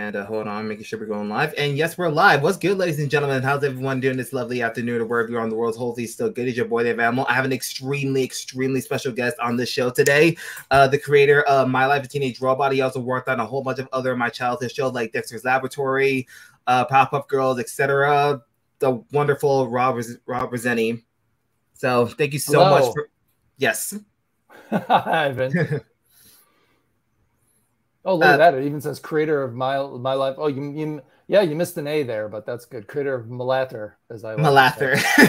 And uh, hold on, making sure we're going live. And yes, we're live. What's good, ladies and gentlemen? How's everyone doing this lovely afternoon or wherever you're on the world? Hopefully, still good. Is your boy Ivanimal? I have an extremely, extremely special guest on the show today. Uh, the creator of My Life a Teenage Robot. He also worked on a whole bunch of other my childhood shows like Dexter's Laboratory, uh, Powerpuff Girls, etc. The wonderful Rob Rob Renzetti. So thank you so Hello. much for yes. Ivan. Oh, look Uh, at that! It even says creator of my my life. Oh, you, you yeah, you missed an A there, but that's good. Creator of Malater, as I Malather.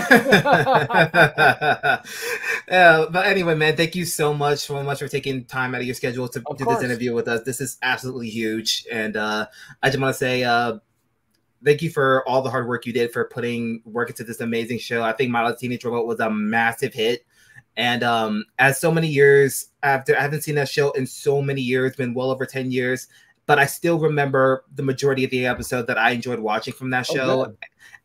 yeah, but anyway, man, thank you so much, so much for taking time out of your schedule to Of do course. this interview with us. This is absolutely huge, and uh, I just want to say uh, thank you for all the hard work you did for putting work into this amazing show. I think My Teenage Robot was a massive hit. And um, as so many years after, I haven't seen that show in so many years, been well over 10 years, but I still remember the majority of the episode that I enjoyed watching from that Oh, show. good.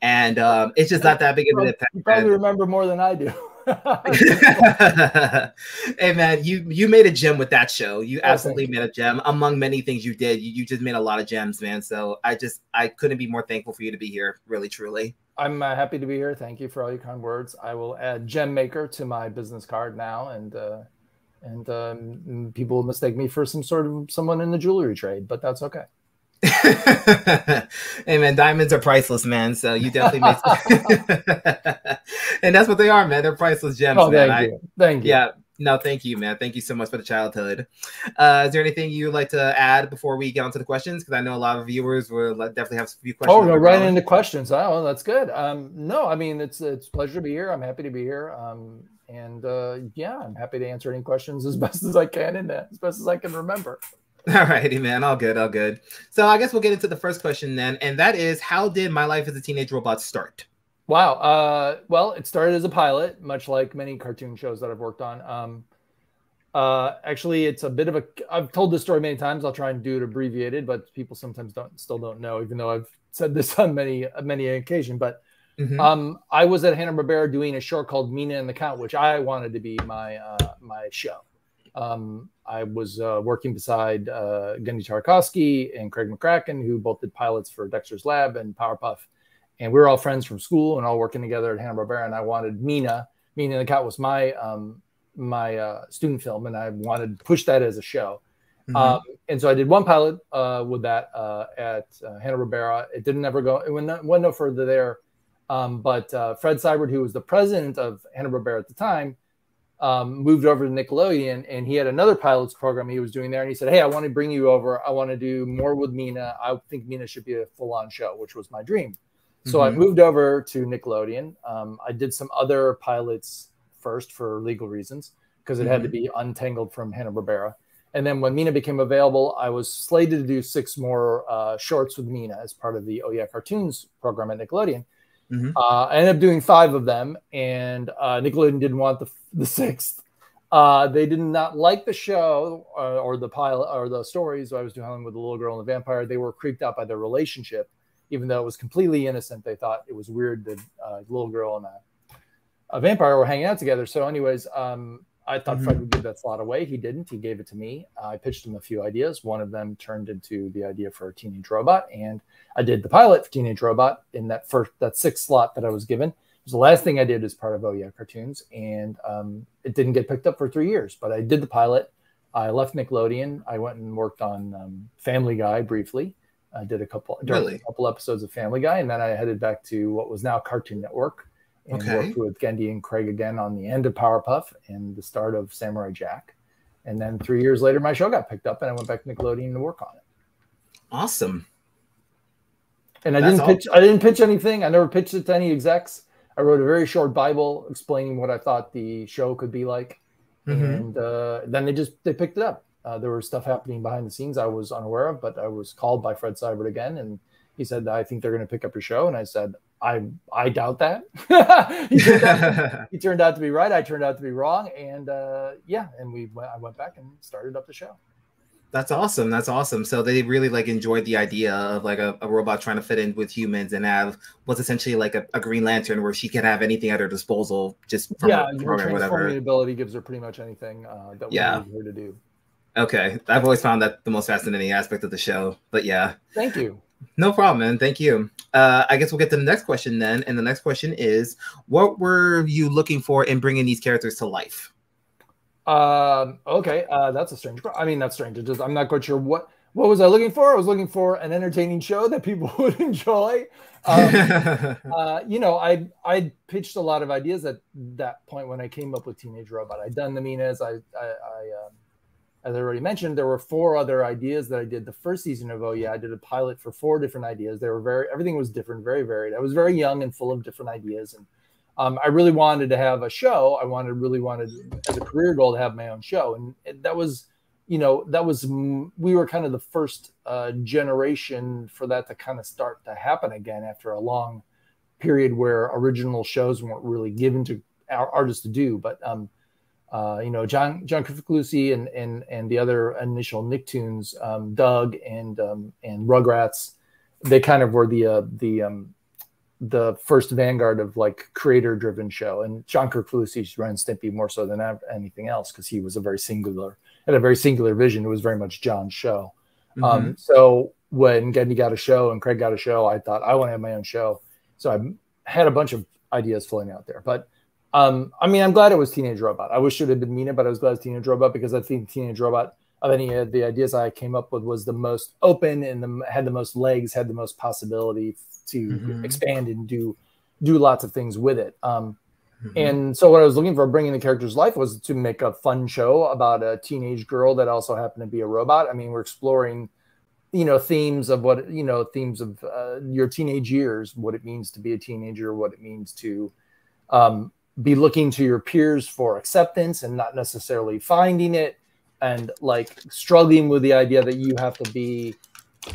and um, it's just not that big of an impact. You probably remember more than I do. hey man, you you made a gem with that show. You Oh, absolutely you. made a gem. Among many things you did, you, you just made a lot of gems, man. So I just I couldn't be more thankful for you to be here. Really, truly. I'm uh, happy to be here. Thank you for all your kind words. I will add gem maker to my business card now, and uh, and um, people will mistake me for some sort of someone in the jewelry trade, but that's okay. Hey man, diamonds are priceless, man. So you definitely made, and that's what they are, man. They're priceless gems, Oh, man. thank I- you, thank you. Yeah. No, thank you, man. Thank you so much for the childhood. Uh, is there anything you'd like to add before we get on to the questions? Because I know a lot of viewers will definitely have a few questions. Oh, no, right into questions. Oh, that's good. Um, no, I mean it's it's a pleasure to be here. I'm happy to be here. Um, and uh, yeah, I'm happy to answer any questions as best as I can and as best as I can remember. All righty, man. All good, all good. So I guess we'll get into the first question then, and that is, how did my life as a teenage robot start? Wow. Uh, well, it started as a pilot, much like many cartoon shows that I've worked on. Um, uh, actually, it's a bit of a. I've told this story many times. I'll try and do it abbreviated, but people sometimes don't still don't know, even though I've said this on many many occasion. But Mhm. um, I was at Hanna Barbera doing a show called Mina and the Count, which I wanted to be my uh, my show. Um, I was uh, working beside uh, Genndy Tartakovsky and Craig McCracken, who both did pilots for Dexter's Lab and Powerpuff, and we were all friends from school and all working together at Hanna Barbera. And I wanted Mina, Mina and the Count was my um, my uh, student film, and I wanted to push that as a show. Mhm. Um, and so I did one pilot uh, with that uh, at uh, Hanna Barbera. It didn't ever go. It went no, went no further there. Um, but uh, Fred Seibert, who was the president of Hanna Barbera at the time, um, moved over to Nickelodeon, and he had another pilots program he was doing there. And he said, "Hey, I want to bring you over. I want to do more with Mina. I think Mina should be a full on show, which was my dream." So I Mhm. moved over to Nickelodeon. Um, I did some other pilots first for legal reasons because it had to be untangled from Hanna Barbera. And then when Mina became available, I was slated to do six more uh, shorts with Mina as part of the Oh Yeah Cartoons program at Nickelodeon. Mhm. Uh, I ended up doing five of them, and uh, Nickelodeon didn't want the, the sixth. Uh, they did not like the show uh, or the pilot or the stories I was doing with the little girl and the vampire. They were creeped out by their relationship, even though it was completely innocent. They thought it was weird that uh, little girl and a, a vampire were hanging out together. So, anyways, um, I thought Mhm. Fred would give that slot away. He didn't. He gave it to me. I pitched him a few ideas. One of them turned into the idea for a teenage robot, and I did the pilot for Teenage Robot in that first that sixth slot that I was given. It was the last thing I did as part of Oh Yeah Cartoons, and um, it didn't get picked up for three years. But I did the pilot. I left Nickelodeon. I went and worked on um, Family Guy briefly. I did a couple, Really? a couple episodes of Family Guy, and then I headed back to what was now Cartoon Network and Okay. worked with Genndy and Craig again on the end of Powerpuff and the start of Samurai Jack. And then three years later, my show got picked up, and I went back to Nickelodeon to work on it. Awesome. And I That's didn't pitch. I didn't pitch anything. I never pitched it to any execs. I wrote a very short Bible explaining what I thought the show could be like, Mhm. and uh, then they just they picked it up. Uh, there was stuff happening behind the scenes I was unaware of, but I was called by Fred Seibert again, and he said, "I think they're going to pick up your show." And I said, "I I doubt that." he, turned out, he turned out to be right. I turned out to be wrong, and uh, yeah, and we went, I went back and started up the show. That's awesome. That's awesome. So they really like enjoyed the idea of like a, a robot trying to fit in with humans and have what's essentially like a, a Green Lantern where she can have anything at her disposal just from yeah, her her whatever. transforming ability gives her pretty much anything uh, that we Yeah. need her to do. Okay, I've always found that the most fascinating aspect of the show. But yeah, thank you. No problem, man. Thank you. Uh, I guess we'll get to the next question then. And the next question is, what were you looking for in bringing these characters to life? Um. Okay. Uh, that's a strange. I mean, that's strange. Just I'm not quite sure what what was I looking for. I was looking for an entertaining show that people would enjoy. Um, uh, you know, I I pitched a lot of ideas at that point when I came up with Teenage Robot. I'd done the Minas. I I, I um, as I already mentioned, there were four other ideas that I did the first season of Oh Yeah. I did a pilot for four different ideas. They were very everything was different, very varied. I was very young and full of different ideas, and um, I really wanted to have a show. I wanted really wanted as a career goal to have my own show, and that was, you know, that was we were kind of the first uh, generation for that to kind of start to happen again after a long period where original shows weren't really given to artists to do, but um, uh, you know, John John Kricfalusi and and and the other initial Nicktoons, um, Doug and um, and Rugrats, they kind of were the uh, the um, the first vanguard of like creator driven show. And John Kricfalusi ran Stimpy more so than anything else because he was a very singular had a very singular vision. It was very much John's show. Mm-hmm. Um, so when Genndy got a show and Craig got a show, I thought I want to have my own show. So I had a bunch of ideas floating out there, but um, I mean, I'm glad it was Teenage Robot. I wish it had been Mina, but I was glad it was Teenage Robot because I think Teenage Robot of any of the ideas I came up with was the most open and the, had the most legs, had the most possibility to mm-hmm. expand and do do lots of things with it. Um, mm-hmm. And so, what I was looking for bringing the character's life was to make a fun show about a teenage girl that also happened to be a robot. I mean, we're exploring, you know, themes of what you know, themes of uh, your teenage years, what it means to be a teenager, what it means to um, be looking to your peers for acceptance and not necessarily finding it and like struggling with the idea that you have to be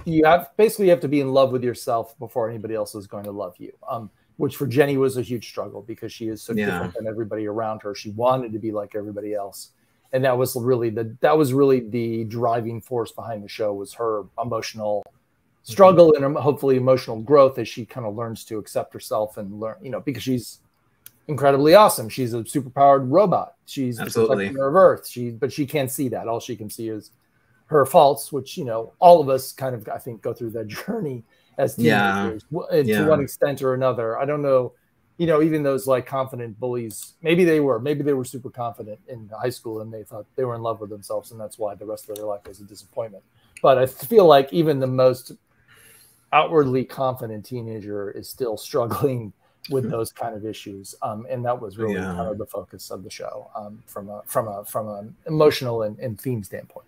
you have basically you have to be in love with yourself before anybody else is going to love you um, which for jenny was a huge struggle because she is so yeah. different than everybody around her. She wanted to be like everybody else. And that was really the that was really the driving force behind the show was her emotional struggle and hopefully emotional growth as she kind of learns to accept herself and learn you know because she's incredibly awesome. She's a superpowered robot. She's absolutely of Earth. She but she can't see that. All she can see is her faults, which you know all of us kind of I think go through that journey as teenagers yeah. to yeah. one extent or another. I don't know. You know, even those like confident bullies, maybe they were, maybe they were super confident in high school and they thought they were in love with themselves, and that's why the rest of their life was a disappointment. But I feel like even the most outwardly confident teenager is still struggling with those kind of issues. Um, and that was really yeah. kind of the focus of the show um, from a from a from an emotional and, and theme standpoint.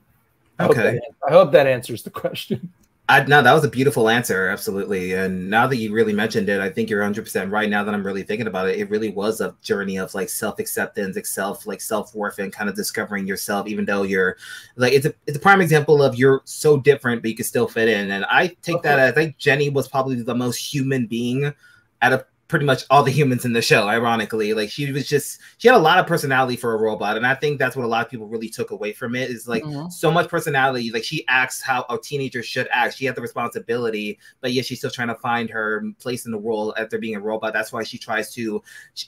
I okay, hope that, I hope that answers the question. I, no, that was a beautiful answer, absolutely. And now that you really mentioned it, I think you're 100 percent right. Now that I'm really thinking about it, it really was a journey of like self acceptance, like self like self worth, and kind of discovering yourself. Even though you're like, it's a it's a prime example of you're so different, but you can still fit in. And I take that as I think Jenny was probably the most human being at a pretty much all the humans in the show ironically like she was just she had a lot of personality for a robot and i think that's what a lot of people really took away from it is like mm-hmm. so much personality like she acts how a teenager should act she had the responsibility but yet she's still trying to find her place in the world after being a robot that's why she tries to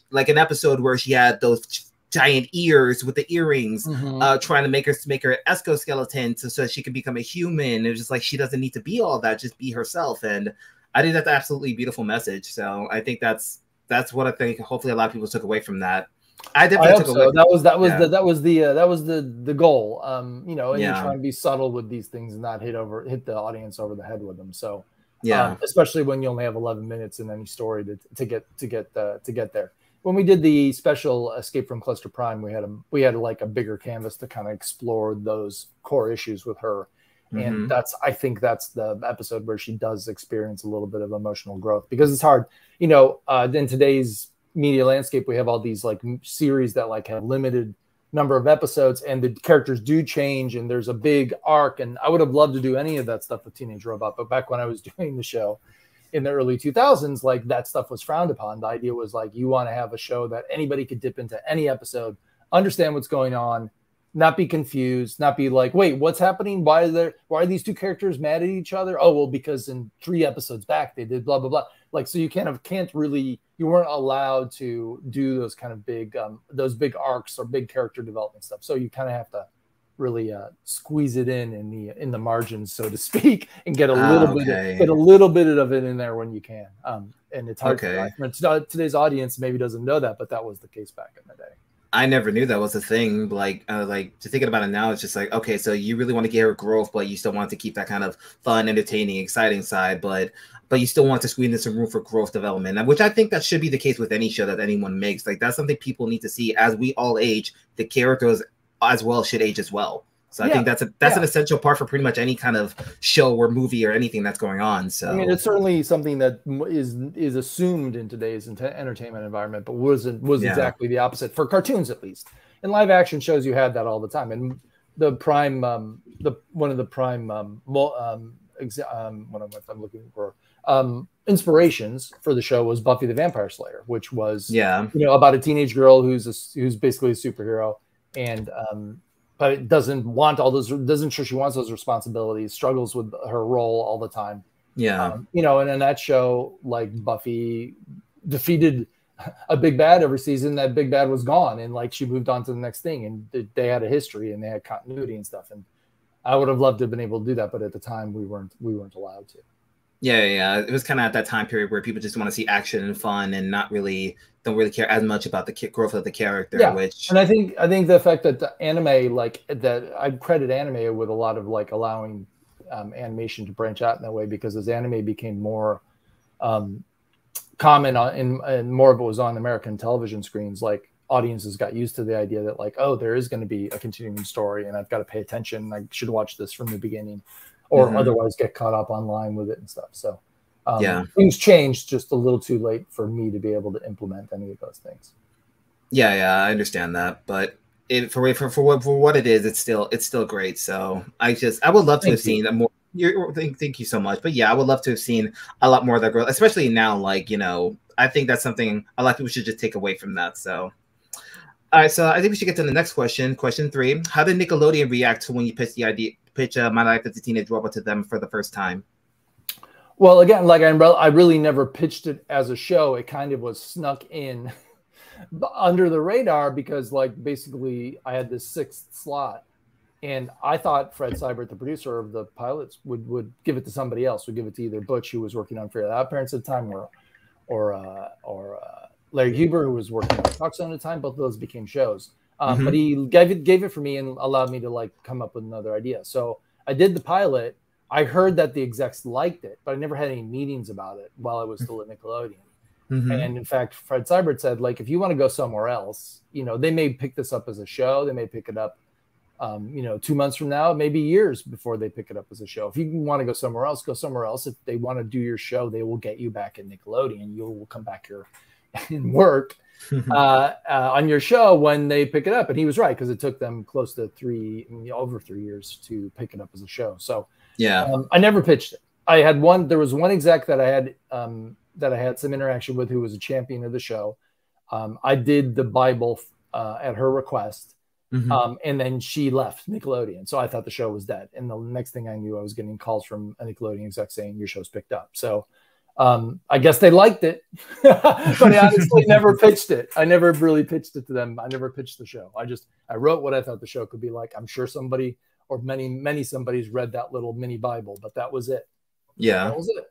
like an episode where she had those giant ears with the earrings, mm-hmm. uh, trying to make her make her exoskeleton so, so she can become a human. It was just like she doesn't need to be all that, just be herself. And I think that's absolutely beautiful message. So I think that's that's what I think. Hopefully, a lot of people took away from that. I definitely I took so. away. That was that was yeah. the that was the uh, that was the the goal. Um, you know, and yeah. you try and be subtle with these things and not hit over hit the audience over the head with them. So yeah, um, especially when you only have 11 minutes in any story to, to get to get uh, to get there. When we did the special Escape from Cluster Prime, we had a we had like a bigger canvas to kind of explore those core issues with her and mm-hmm. that's i think that's the episode where she does experience a little bit of emotional growth because it's hard you know uh, in today's media landscape we have all these like series that like have limited number of episodes and the characters do change and there's a big arc and i would have loved to do any of that stuff with teenage robot but back when i was doing the show in the early 2000s like that stuff was frowned upon the idea was like you want to have a show that anybody could dip into any episode understand what's going on not be confused, not be like, wait, what's happening? Why are there why are these two characters mad at each other? Oh, well, because in three episodes back they did blah blah blah. Like so you kind of can't really you weren't allowed to do those kind of big um those big arcs or big character development stuff. So you kind of have to really uh, squeeze it in in the in the margins, so to speak, and get a Ah, little bit okay. of, get a little bit of it in there when you can. Um, and it's hard Okay. for it's today's audience maybe doesn't know that, but that was the case back in the day. I never knew that was a thing. Like, uh, like to thinking about it now, it's just like, okay, so you really want to get her growth, but you still want to keep that kind of fun, entertaining, exciting side, but but you still want to squeeze in some room for growth development, which I think that should be the case with any show that anyone makes. Like, that's something people need to see as we all age. The characters as well should age as well. So I Yeah. think that's a that's an essential part for pretty much any kind of show or movie or anything that's going on. So I mean, it's certainly something that is is assumed in today's ent- entertainment environment, but wasn't was Yeah. exactly the opposite for cartoons, at least. In live action shows, you had that all the time, and the prime, um, the one of the prime, um, um, um what I'm, what I'm looking for, um, inspirations for the show was Buffy the Vampire Slayer, which was yeah, you know about a teenage girl who's a, who's basically a superhero and um but it doesn't want all those doesn't sure she wants those responsibilities struggles with her role all the time. Yeah, um, you know and in that show like buffy defeated a big bad every season that big bad was gone and like she moved on to the next thing and they had a history and they had continuity and stuff and i would have loved to have been able to do that but at the time we weren't we weren't allowed to. Yeah, yeah, yeah. It was kind of at that time period where people just want to see action and fun, and not really don't really care as much about the growth of the character. Yeah, Which And I think I think the fact that the anime, like that, I credit anime with a lot of like allowing um, animation to branch out in that way because as anime became more um, common on, and, and more of it was on American television screens, like audiences got used to the idea that like, oh, there is going to be a continuing story, and I've got to pay attention. I should watch this from the beginning, or Mhm. otherwise get caught up online with it and stuff. So. Um, Yeah. things changed just a little too late for me to be able to implement any of those things. yeah, yeah, I understand that, but it, for for for what for what it is, it's still it's still great. So I just I would love to Thank have seen a more. Thank, thank you so much. But yeah, I would love to have seen a lot more of that growth, especially now. Like you know, I think that's something a lot of people should just take away from that. So. All right, so I think we should get to the next question. Question three: How did Nickelodeon react to when you pitched the idea, pitch uh, "My Life as a Teenage Robot" to them for the first time? Well, again, like I, I really never pitched it as a show. It kind of was snuck in under the radar because, like, basically, I had this sixth slot, and I thought Fred Seibert, the producer of the pilots, would would give it to somebody else. Would give it to either Butch, who was working on Fairly Odd Parents at the time, or or uh, or uh, Larry Huber, who was working on ChalkZone at the time. Both of those became shows. Um, Mhm. But he gave it gave it for me and allowed me to like come up with another idea. So I did the pilot. I heard that the execs liked it, but I never had any meetings about it while I was still at Nickelodeon. Mhm. And in fact, Fred Seibert said, like, if you want to go somewhere else, you know, they may pick this up as a show. They may pick it up, um, you know, two months from now, maybe years before they pick it up as a show. If you want to go somewhere else, go somewhere else. If they want to do your show, they will get you back at Nickelodeon. You will come back here and work uh, uh, on your show when they pick it up. And he was right because it took them close to three, over three years to pick it up as a show. So yeah, um, I never pitched it. I had one. There was one exec that I had um, that I had some interaction with, who was a champion of the show. Um, I did the Bible uh, at her request, Mhm. um, and then she left Nickelodeon. So I thought the show was dead. And the next thing I knew, I was getting calls from a Nickelodeon exec saying your show's picked up. So um, I guess they liked it, but I honestly never pitched it. I never really pitched it to them. I never pitched the show. I just I wrote what I thought the show could be like. I'm sure somebody or many many somebody's read that little mini Bible, but that was it. yeah. That was it.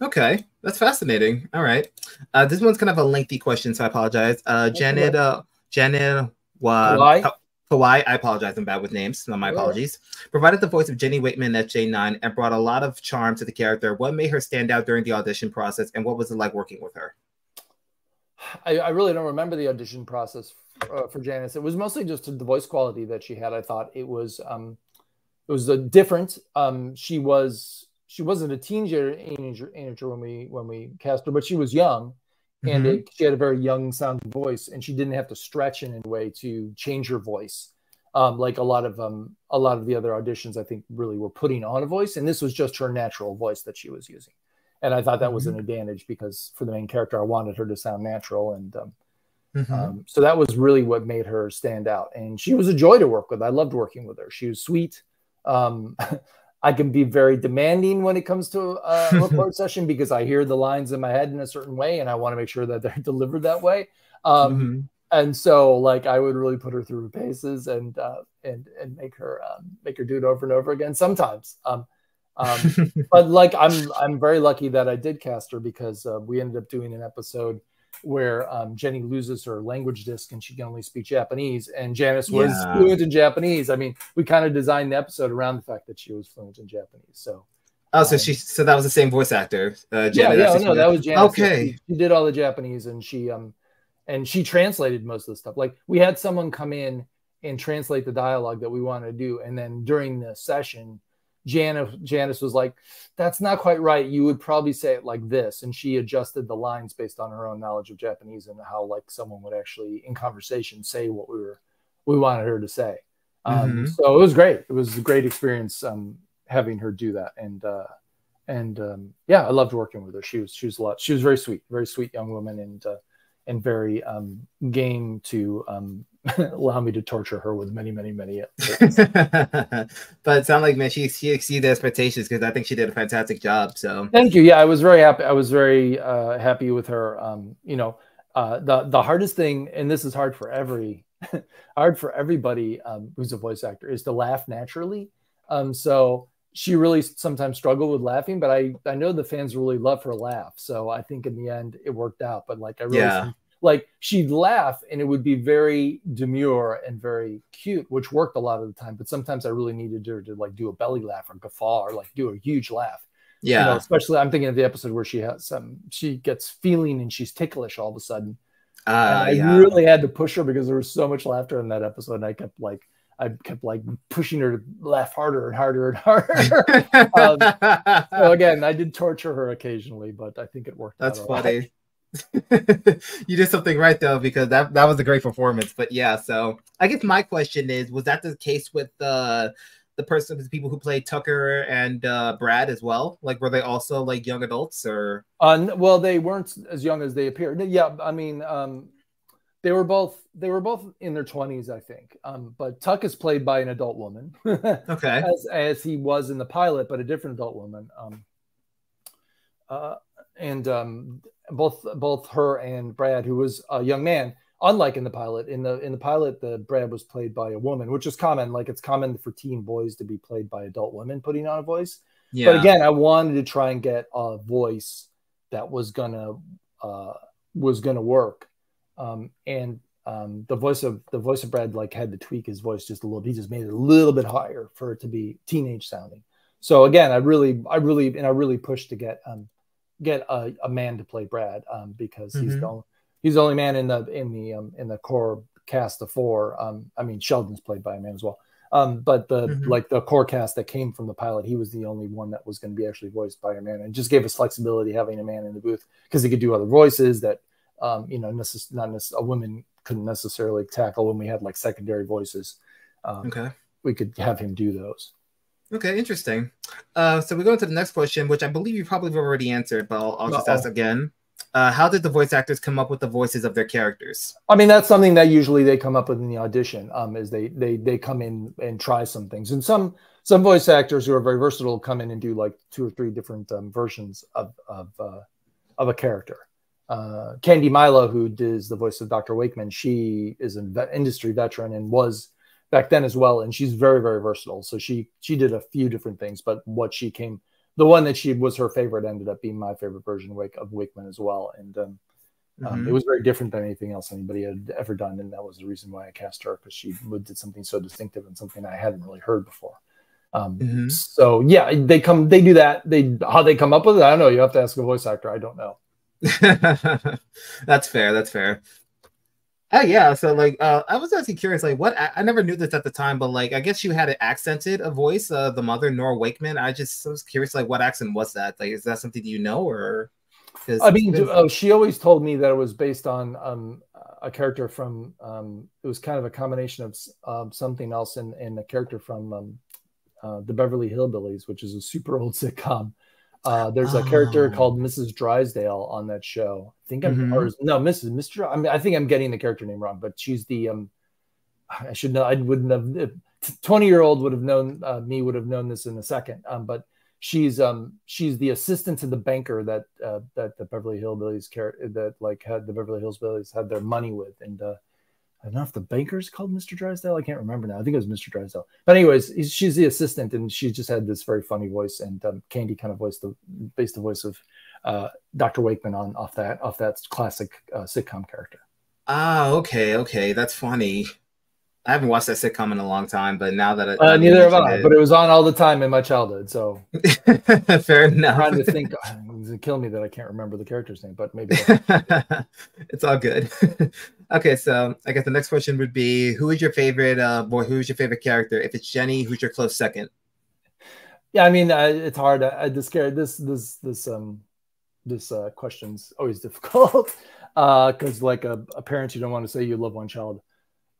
Okay, that's fascinating. All right, uh, this one's kind of a lengthy question, so I apologize. Uh, Janet, uh, Janet, uh, Kawhi? Kawhi, I apologize. I'm bad with names. So my apologies. Provided the voice of Jenny Wakeman at J9 and brought a lot of charm to the character. What made her stand out during the audition process, and what was it like working with her? I, I really don't remember the audition process uh, for Janice. It was mostly just the voice quality that she had. I thought it was um, it was a different. Um, she was she wasn't a teenager teenager, when we when we cast her, but she was young, and Mhm. it, she had a very young sounding voice, and she didn't have to stretch in any way to change her voice. Um, like a lot of um, a lot of the other auditions, I think really were putting on a voice, and this was just her natural voice that she was using and I thought that was an advantage because for the main character, I wanted her to sound natural, and um, Mhm. um, so that was really what made her stand out. And she was a joy to work with. I loved working with her. She was sweet. Um, I can be very demanding when it comes to a record session because I hear the lines in my head in a certain way, and I want to make sure that they're delivered that way. Um, Mhm. and so like I would really put her through paces and uh, and and make her um, make her do it over and over again sometimes. Um, but like I'm I'm very lucky that I did cast her because uh, we ended up doing an episode where um, Jenny loses her language disc and she can only speak Japanese, and Janice was yeah. fluent in Japanese. I mean, we kind of designed the episode around the fact that she was fluent in Japanese. So. Oh, so um, she so that was the same voice actor. Uh, Janet, yeah, yeah, no, that was Janice. Okay, she, she, did all the Japanese, and she um, and she translated most of the stuff. Like we had someone come in and translate the dialogue that we wanted to do, and then during the session, Janice, Janice was like, "That's not quite right. You would probably say it like this," and she adjusted the lines based on her own knowledge of Japanese and how like someone would actually in conversation say what we were we wanted her to say. Um, mm-hmm. So it was great. It was a great experience um, having her do that, and uh, and um, yeah, I loved working with her. She was she was a lot. She was very sweet, very sweet young woman, and uh, and very um, game to um, allow me to torture her with many, many, many. but it sounded like man, she she exceeded expectations because I think she did a fantastic job. So thank you. Yeah, I was very happy. I was very uh, happy with her. Um, you know, uh, the the hardest thing, and this is hard for every hard for everybody um, who's a voice actor, is to laugh naturally. Um, so she really sometimes struggled with laughing, but I I know the fans really love her laugh. So I think in the end it worked out. But like I really yeah. Like she'd laugh and it would be very demure and very cute, which worked a lot of the time. But sometimes I really needed her to like do a belly laugh or guffaw or like do a huge laugh. Yeah. You know, especially I'm thinking of the episode where she has some she gets feeling and she's ticklish all of a sudden. Uh, I yeah. really had to push her because there was so much laughter in that episode. And I kept like I kept like pushing her to laugh harder and harder and harder. um, so again, I did torture her occasionally, but I think it worked. That's funny. you did something right though, because that that was a great performance. But yeah, so I guess my question is, was that the case with the the person, the people who played Tucker and uh, Brad as well? Like, were they also like young adults or? Uh, well, they weren't as young as they appeared. Yeah, I mean, um, they were both they were both in their 20s i think um, but tuck is played by an adult woman okay as, as he was in the pilot but a different adult woman um, uh, and um, both both her and brad who was a young man unlike in the pilot in the in the pilot the brad was played by a woman which is common like it's common for teen boys to be played by adult women putting on a voice yeah. but again i wanted to try and get a voice that was gonna uh, was gonna work um, and um, the voice of the voice of Brad like had to tweak his voice just a little. He just made it a little bit higher for it to be teenage sounding. So again, I really, I really, and I really pushed to get um, get a, a man to play Brad um, because mm-hmm. he's the only, he's the only man in the in the um, in the core cast of four. Um, I mean, Sheldon's played by a man as well. Um, but the mm-hmm. like the core cast that came from the pilot, he was the only one that was going to be actually voiced by a man, and just gave us flexibility having a man in the booth because he could do other voices that um, you know, necess- not necess- a woman couldn't necessarily tackle when we had like secondary voices. Um, okay. We could have him do those. Okay, interesting. Uh, so we go into the next question, which I believe you probably have already answered, but I'll, I'll just ask again. Uh, how did the voice actors come up with the voices of their characters? I mean, that's something that usually they come up with in the audition. Um, is they they they come in and try some things, and some some voice actors who are very versatile come in and do like two or three different um, versions of of uh, of a character uh, Candy Milo, who does the voice of Dr. Wakeman, she is an industry veteran and was back then as well, and she's very very versatile. So she she did a few different things, but what she came, the one that she was her favorite ended up being my favorite version of, Wake, of Wakeman as well, and um, um mm-hmm. um, it was very different than anything else anybody had ever done, and that was the reason why I cast her because she did something so distinctive and something I hadn't really heard before. Um, mm-hmm. So yeah, they come, they do that. They how they come up with it, I don't know. You have to ask a voice actor. I don't know. that's fair. That's fair. Oh yeah, so like uh, I was actually curious, like what I, never knew this at the time, but like I guess you had it accented a voice, uh, the mother Nora Wakeman. I just was curious, like what accent was that? Like, is that something you know, or? I mean, uh, she always told me that it was based on um, a character from. Um, it was kind of a combination of um, something else and, and a character from um, uh, the Beverly Hillbillies, which is a super old sitcom. Uh, there's a oh. character called Mrs. Drysdale on that show. I think I'm mm-hmm. or no Mrs. Mr. I mean, I think I'm getting the character name wrong, but she's the um. I should know. I wouldn't have. Twenty year old would have known. Uh, me would have known this in a second. Um, but she's um she's the assistant to the banker that uh, that the Beverly Hillbillies care that like had the Beverly Hillbillies had their money with, and uh, I don't know if the banker's called Mr. Drysdale. I can't remember now. I think it was Mr. Drysdale. But anyways, she's the assistant, and she just had this very funny voice. And um, Candy kind of voiced the based the voice of uh, Dr. Wakeman on off that off that classic uh, sitcom character. Ah, okay, okay, that's funny. I haven't watched that sitcom in a long time, but now that it, uh, neither have I, it. but it was on all the time in my childhood. So fair enough. I'm trying to think, it's kill me that I can't remember the character's name, but maybe it's all good. Okay, so I guess the next question would be: Who is your favorite uh, boy? Who is your favorite character? If it's Jenny, who's your close second? Yeah, I mean, uh, it's hard. I, I just this this this um this uh, question's always difficult because uh, like a, a parent, you don't want to say you love one child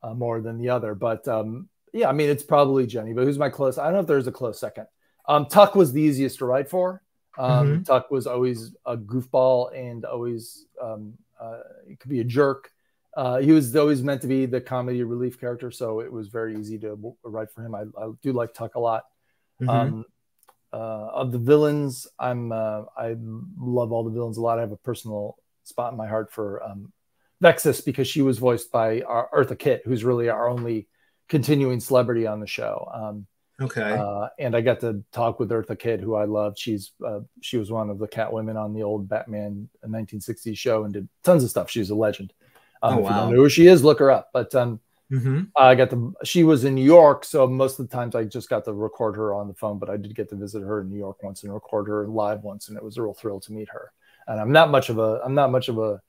uh, more than the other. But um, yeah, I mean, it's probably Jenny. But who's my close? I don't know if there's a close second. Um, Tuck was the easiest to write for. Um, mm-hmm. Tuck was always a goofball and always um, uh, it could be a jerk. Uh, he was always meant to be the comedy relief character, so it was very easy to write for him. I, I do like Tuck a lot. Mm-hmm. Um, uh, of the villains, I'm uh, I love all the villains a lot. I have a personal spot in my heart for um, Vexus because she was voiced by Eartha Kitt, who's really our only continuing celebrity on the show. Um, okay. Uh, and I got to talk with Eartha Kitt, who I love. She's uh, she was one of the Catwomen on the old Batman 1960s show and did tons of stuff. She's a legend. Um, oh, wow. If you don't know who she is, look her up. But um, mm-hmm. I got the she was in New York, so most of the times I just got to record her on the phone. But I did get to visit her in New York once and record her live once, and it was a real thrill to meet her. And I'm not much of a I'm not much of a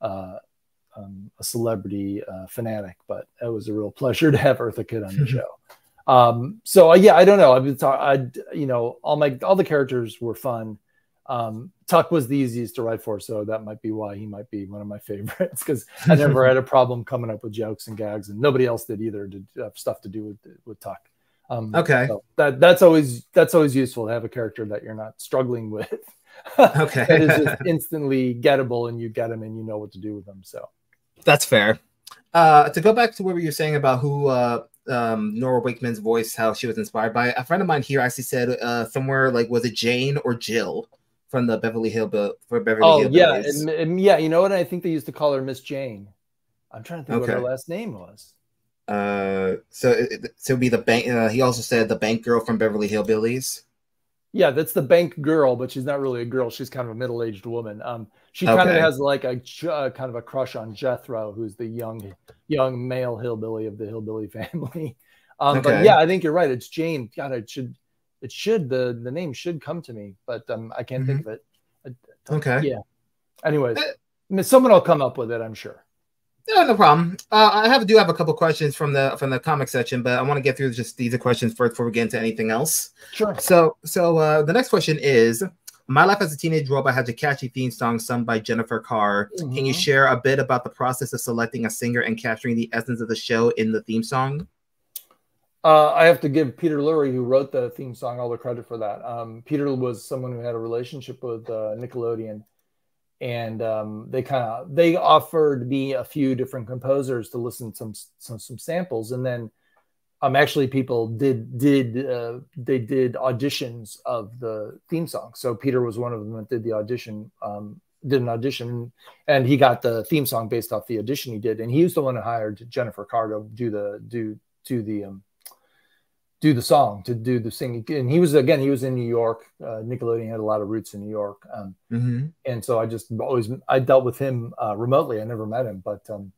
uh, um, a celebrity uh, fanatic, but it was a real pleasure to have Eartha Kitt on the show. Um, so uh, yeah, I don't know. I've been I, you know, all my all the characters were fun. Um, Tuck was the easiest to write for, so that might be why he might be one of my favorites because I never had a problem coming up with jokes and gags, and nobody else did either to have stuff to do with with Tuck. Um, okay, so that that's always that's always useful to have a character that you're not struggling with. okay, that is just instantly gettable, and you get them, and you know what to do with them. So that's fair. Uh, to go back to what you were saying about who uh, um, Nora Wakeman's voice, how she was inspired by, a friend of mine here actually said uh, somewhere like was it Jane or Jill from the Beverly Hill for Beverly oh, yeah, and, and, yeah. You know what? I think they used to call her Miss Jane. I'm trying to think okay. what her last name was. Uh, so it, so it'd be the bank. Uh, he also said the bank girl from Beverly Hillbillies. Yeah, that's the bank girl, but she's not really a girl. She's kind of a middle-aged woman. Um, she okay. kind of has like a uh, kind of a crush on Jethro, who's the young young male hillbilly of the hillbilly family. Um, okay. But yeah, I think you're right. It's Jane. God, it should it should the the name should come to me, but um, I can't mm-hmm. think of it. okay. Yeah. Anyways, uh, someone will come up with it, I'm sure. Yeah, no problem. Uh, I have do have a couple questions from the from the comic section, but I want to get through just these questions first before we get into anything else. Sure. So, so uh, the next question is: My life as a teenage robot has a catchy theme song sung by Jennifer Carr. Mm-hmm. Can you mm-hmm. share a bit about the process of selecting a singer and capturing the essence of the show in the theme song? Uh, I have to give Peter Lurie, who wrote the theme song, all the credit for that. Um, Peter was someone who had a relationship with uh, Nickelodeon. And um, they kind of they offered me a few different composers to listen some some, some samples. And then um actually people did did uh, they did auditions of the theme song. So peter was one of them that did the audition um, did an audition. And he got the theme song based off the audition he did. And he was the one who hired jennifer carr to do the do do the um, do the song to do the singing. And he was again he was in new york uh, nickelodeon had a lot of roots in new york um, mm-hmm. and so i just always i dealt with him uh, remotely. I never met him but um,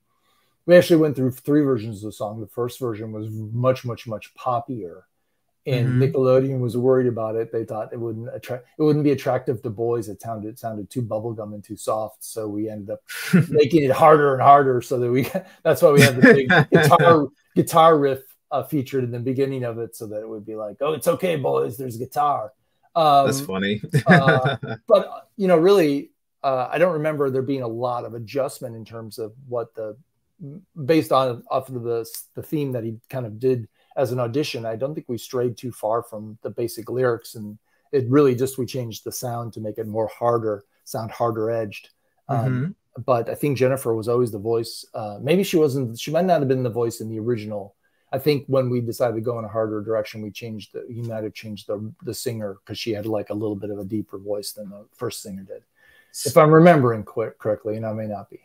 we actually went through three versions of the song. The first version was much much much poppier and mm-hmm. nickelodeon was worried about it. They thought it wouldn't attract it wouldn't be attractive to boys. It sounded it sounded too bubblegum and too soft so we ended up making it harder and harder so that we that's why we had the big guitar guitar riff uh, featured in the beginning of it so that it would be like, oh, it's okay, boys, there's guitar. Um, That's funny. uh, but, you know, really, uh, I don't remember there being a lot of adjustment in terms of what the, based on off of the, the theme that he kind of did as an audition. I don't think we strayed too far from the basic lyrics. And it really just, we changed the sound to make it more harder, sound harder edged. Um, mm-hmm. But I think Jennifer was always the voice. Uh, maybe she wasn't, she might not have been the voice in the original I think when we decided to go in a harder direction, we changed the, he might have changed the, the singer because she had like a little bit of a deeper voice than the first singer did. If I'm remembering quick, correctly, and I may not be.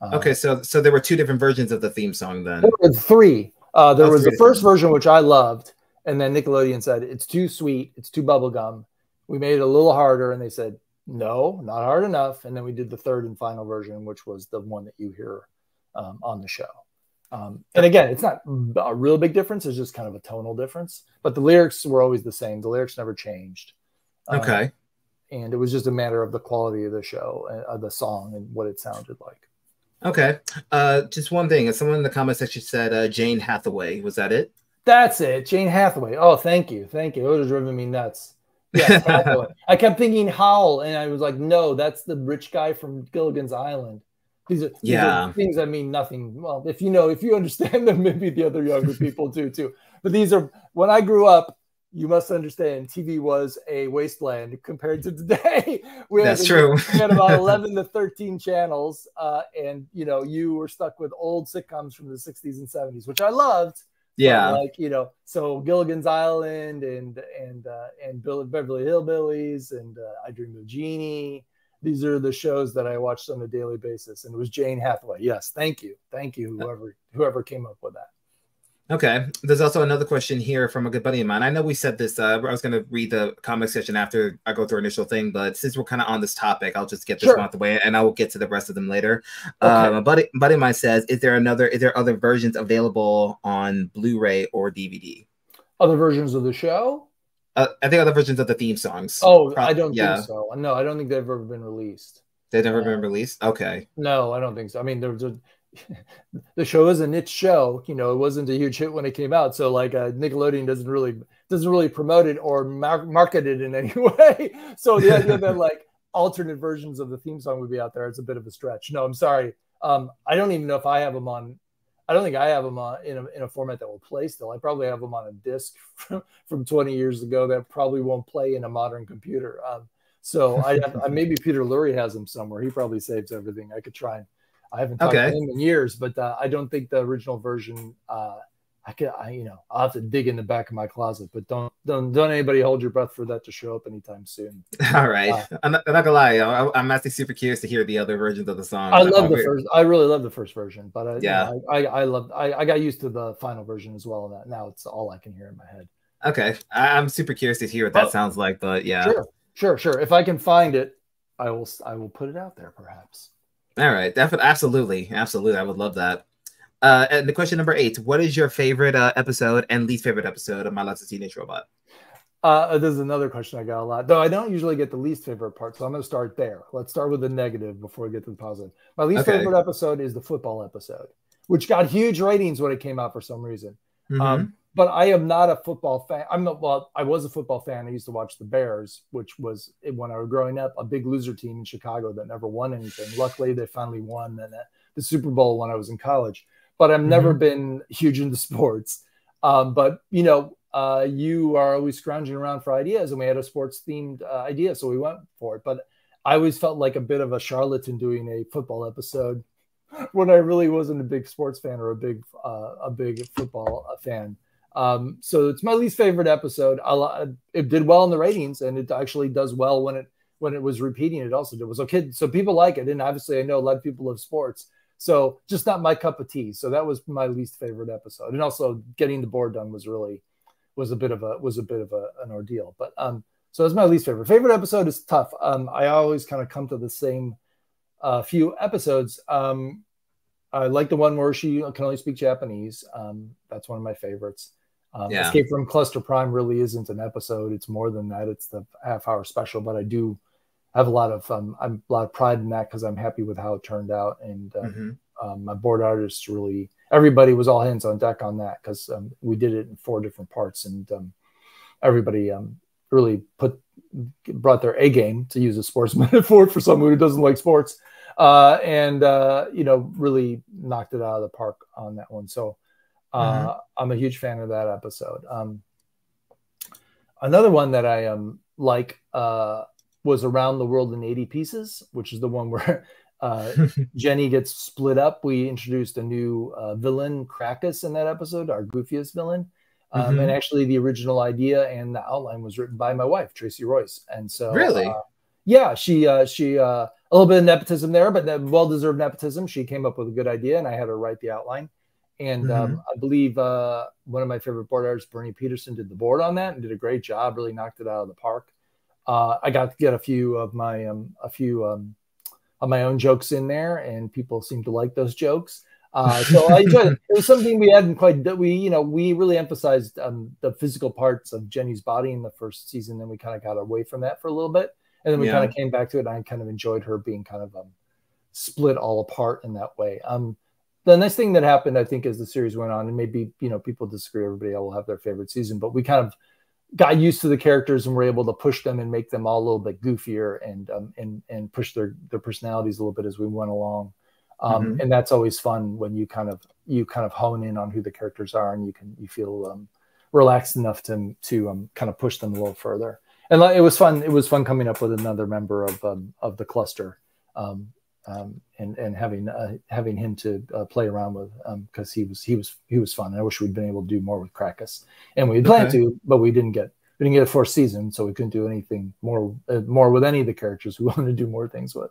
Uh, okay, so so there were two different versions of the theme song then. three. Uh, there oh, was the first version which I loved, and then Nickelodeon said it's too sweet, it's too bubblegum. We made it a little harder, and they said no, not hard enough. And then we did the third and final version, which was the one that you hear um, on the show. Um, and again, it's not a real big difference. It's just kind of a tonal difference, but the lyrics were always the same. The lyrics never changed. Um, okay. and it was just a matter of the quality of the show, uh, the song, and what it sounded like. Okay. Uh, just one thing. Someone in the comments section said uh, Jane Hathaway. Was that it? That's it. Jane Hathaway. Oh, thank you. Thank you. It would have driven me nuts. Yeah, I kept thinking Howl, and I was like, no, that's the rich guy from Gilligan's Island. These are, these yeah. are things that mean nothing. Well, if you know, if you understand them, maybe the other younger people do too. But these are when I grew up, you must understand TV was a wasteland compared to today. we That's had, true. we had about 11 to 13 channels. Uh, and, you know, you were stuck with old sitcoms from the 60s and 70s, which I loved. Yeah. Like, you know, so Gilligan's Island and, and, uh, and Bill, Beverly Hillbillies and uh, I Dream of Jeannie. These are the shows that I watched on a daily basis. And it was Jane Hathaway. Yes. Thank you. Thank you, whoever, whoever came up with that. Okay. There's also another question here from a good buddy of mine. I know we said this. Uh, I was going to read the comment section after I go through initial thing, but since we're kind of on this topic, I'll just get this sure. one out the way, and I will get to the rest of them later. Okay. Um, a buddy, buddy of mine says, "Is there another? Is there other versions available on Blu-ray or DVD? Other versions of the show? Uh, I think other versions of the theme songs. Oh, Pro- I don't yeah. think so. No, I don't think they've ever been released. They've never been released. Okay. No, I don't think so. I mean, there's a the show is a niche show. You know, it wasn't a huge hit when it came out. So like uh, Nickelodeon doesn't really doesn't really promote it or mar- market it in any way. so the idea that like alternate versions of the theme song would be out there, it's a bit of a stretch. No, I'm sorry. Um, I don't even know if I have them on. I don't think I have them on in a, in a format that will play still. I probably have them on a disc from, from 20 years ago that probably won't play in a modern computer. Um, so I, I maybe Peter Lurie has them somewhere. He probably saves everything. I could try and I haven't talked okay. to him in years, but uh, I don't think the original version. Uh, I can, I, you know, I'll have to dig in the back of my closet, but don't, don't, don't anybody hold your breath for that to show up anytime soon. All right, uh, I'm, not, I'm, not, gonna lie, I, am actually super curious to hear the other versions of the song. I love the first. I really love the first version, but I, yeah, you know, I, I, I love. I, I got used to the final version as well. And that now it's all I can hear in my head. Okay, I, am super curious to hear what that oh, sounds like, but yeah, sure, sure, sure. If I can find it, I will. I will put it out there, perhaps. All right, definitely, absolutely, absolutely. I would love that. Uh, and the question number eight: What is your favorite uh, episode and least favorite episode of My as Teenage Robot? Uh, is another question I got a lot, though I don't usually get the least favorite part, so I'm going to start there. Let's start with the negative before we get to the positive. My least okay. favorite episode is the football episode, which got huge ratings when it came out for some reason. Mm-hmm. Um, but I am not a football fan. I'm not. Well, I was a football fan. I used to watch the Bears, which was when I was growing up a big loser team in Chicago that never won anything. Luckily, they finally won the, the Super Bowl when I was in college. But I've never mm-hmm. been huge into sports. Um, but you know, uh, you are always scrounging around for ideas, and we had a sports themed uh, idea, so we went for it. But I always felt like a bit of a charlatan doing a football episode when I really wasn't a big sports fan or a big uh, a big football uh, fan. Um, so it's my least favorite episode. I, it did well in the ratings, and it actually does well when it when it was repeating. It also did was okay. So people like it, and obviously I know a lot of people love sports. So just not my cup of tea. So that was my least favorite episode, and also getting the board done was really was a bit of a was a bit of a, an ordeal. But um, so it's my least favorite. Favorite episode is tough. Um, I always kind of come to the same uh, few episodes. Um, I like the one where she can only speak Japanese. Um, that's one of my favorites. Um, yeah. Escape from Cluster Prime really isn't an episode. It's more than that. It's the half hour special, but I do have a lot of um, I'm a lot of pride in that because I'm happy with how it turned out. And uh, mm-hmm. um, my board artists really, everybody was all hands on deck on that because um, we did it in four different parts, and um, everybody um, really put brought their A game to use a sports metaphor for someone who doesn't like sports, uh, and uh, you know really knocked it out of the park on that one. So mm-hmm. Uh, I'm a huge fan of that episode. Um, another one that I um, like uh, was Around the World in 80 Pieces, which is the one where uh, Jenny gets split up. We introduced a new uh, villain, Krackus, in that episode, our goofiest villain. Um, mm-hmm. And actually, the original idea and the outline was written by my wife, Tracy Royce. And so, really, uh, yeah, she uh, she uh, a little bit of nepotism there, but well deserved nepotism. She came up with a good idea, and I had her write the outline. And mm-hmm. um, I believe uh, one of my favorite board artists, Bernie Peterson, did the board on that and did a great job. Really knocked it out of the park. Uh, I got to get a few of my um, a few um, of my own jokes in there, and people seem to like those jokes. Uh, so I enjoyed it. It was something we hadn't quite we you know we really emphasized um, the physical parts of Jenny's body in the first season. Then we kind of got away from that for a little bit, and then we yeah. kind of came back to it. And I kind of enjoyed her being kind of um, split all apart in that way. Um, the nice thing that happened, I think, as the series went on, and maybe you know people disagree, everybody will have their favorite season, but we kind of got used to the characters and were able to push them and make them all a little bit goofier and um, and and push their their personalities a little bit as we went along. Um, mm-hmm. And that's always fun when you kind of you kind of hone in on who the characters are and you can you feel um, relaxed enough to to um, kind of push them a little further. And it was fun. It was fun coming up with another member of um, of the cluster. Um, and and having uh, having him to uh, play around with because um, he was he was he was fun. I wish we'd been able to do more with Krackus, and we planned okay. to, but we didn't get we didn't get a fourth season, so we couldn't do anything more uh, more with any of the characters we wanted to do more things with.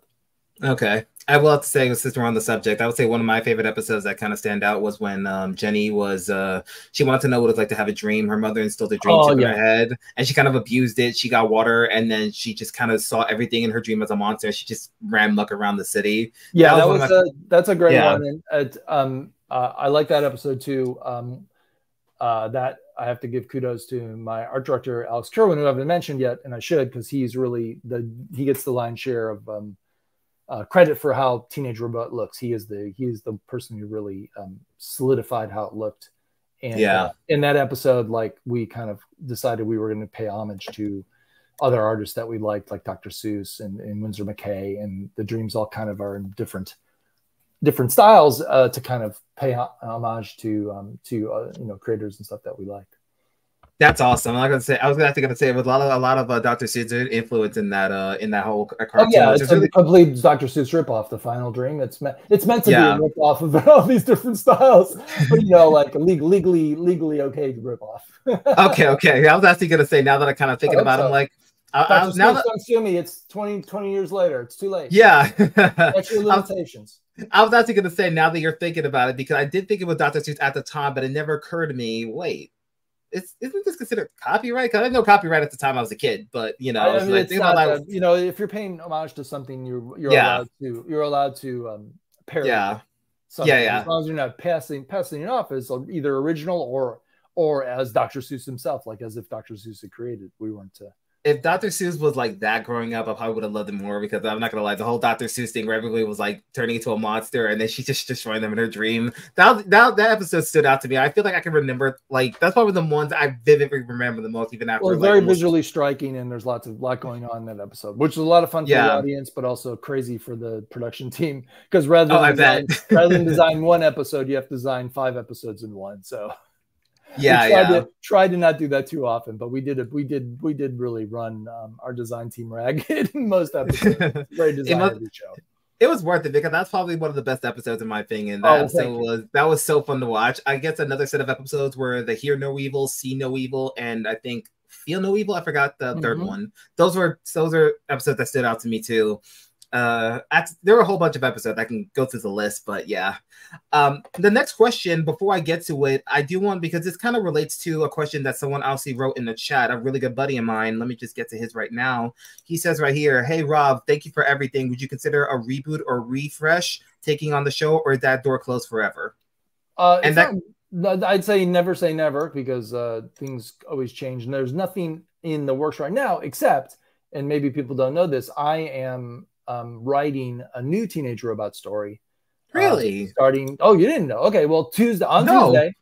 Okay. I will have to say, since we're on the subject, I would say one of my favorite episodes that kind of stand out was when um, Jenny was, uh, she wanted to know what it was like to have a dream. Her mother instilled a dream oh, yeah. in her head and she kind of abused it. She got water and then she just kind of saw everything in her dream as a monster. She just ran muck around the city. Yeah, that, that was, was a, that's a great yeah. one. And um, uh, I like that episode too. Um, uh, that I have to give kudos to my art director, Alex Kirwan, who I haven't mentioned yet, and I should because he's really the, he gets the lion's share of, um, uh, credit for how Teenage Robot looks. He is the he is the person who really um, solidified how it looked. And yeah, uh, in that episode, like we kind of decided we were going to pay homage to other artists that we liked, like Dr. Seuss and, and Winsor McCay, and the Dreams all kind of are in different different styles uh, to kind of pay homage to um, to uh, you know creators and stuff that we liked. That's awesome. I'm not gonna say. I was gonna to say it was a lot of a lot of uh, Dr. Seuss influence in that uh in that whole uh, cartoon. Oh, yeah, it's a really... complete Dr. Seuss ripoff. The Final Dream. It's meant it's meant to yeah. be a ripoff of all these different styles, but you know, like legal, legally legally okay to ripoff. okay, okay. I was actually gonna say now that I'm kind of thinking about so. it, I'm like. I, I was, now that, don't sue me. It's 20, 20 years later. It's too late. Yeah. That's your limitations. I was actually going to say now that you're thinking about it, because I did think it was Dr. Seuss at the time, but it never occurred to me. Wait, it's isn't this considered copyright? Cause I didn't know copyright at the time I was a kid, but you know, I mean, like, not, you know, if you're paying homage to something, you're you're yeah. allowed to you're allowed to um parody. Yeah, yeah, yeah. As long as you're not passing passing it off as either original or or as Dr. Seuss himself, like as if Dr. Seuss had created. We weren't. Uh, if Dr. Seuss was like that growing up, I probably would have loved it more because I'm not gonna lie, the whole Dr. Seuss thing where everybody was like turning into a monster and then she just destroying them in her dream. That that that episode stood out to me. I feel like I can remember like that's probably the ones I vividly remember the most, even after. Well, very visually striking, and there's lots of lot going on in that episode, which is a lot of fun for yeah. the audience, but also crazy for the production team because rather oh, than oh, design, rather than design one episode, you have to design five episodes in one. So yeah, we tried yeah. To, tried to not do that too often, but we did it. We did we did really run um, our design team ragged in most episodes. Very design show. It was worth it because that's probably one of the best episodes in my opinion. That oh, episode was that was so fun to watch. I guess another set of episodes were the Hear No Evil, See No Evil, and I think Feel No Evil. I forgot the mm-hmm. third one. Those were those are episodes that stood out to me too uh there were a whole bunch of episodes i can go through the list but yeah. Um the next question before i get to it i do want because this kind of relates to a question that someone else wrote in the chat a really good buddy of mine let me just get to his right now. He says right here hey rob thank you for everything. Would you consider a reboot or refresh taking on the show or is that door closed forever? Uh and that not, i'd say never say never because uh things always change and there's nothing in the works right now except and maybe people don't know this i am um, writing a new teenage robot story. Uh, really? Uh, starting. Oh, you didn't know? Okay. Well, Tuesday on no. Tuesday.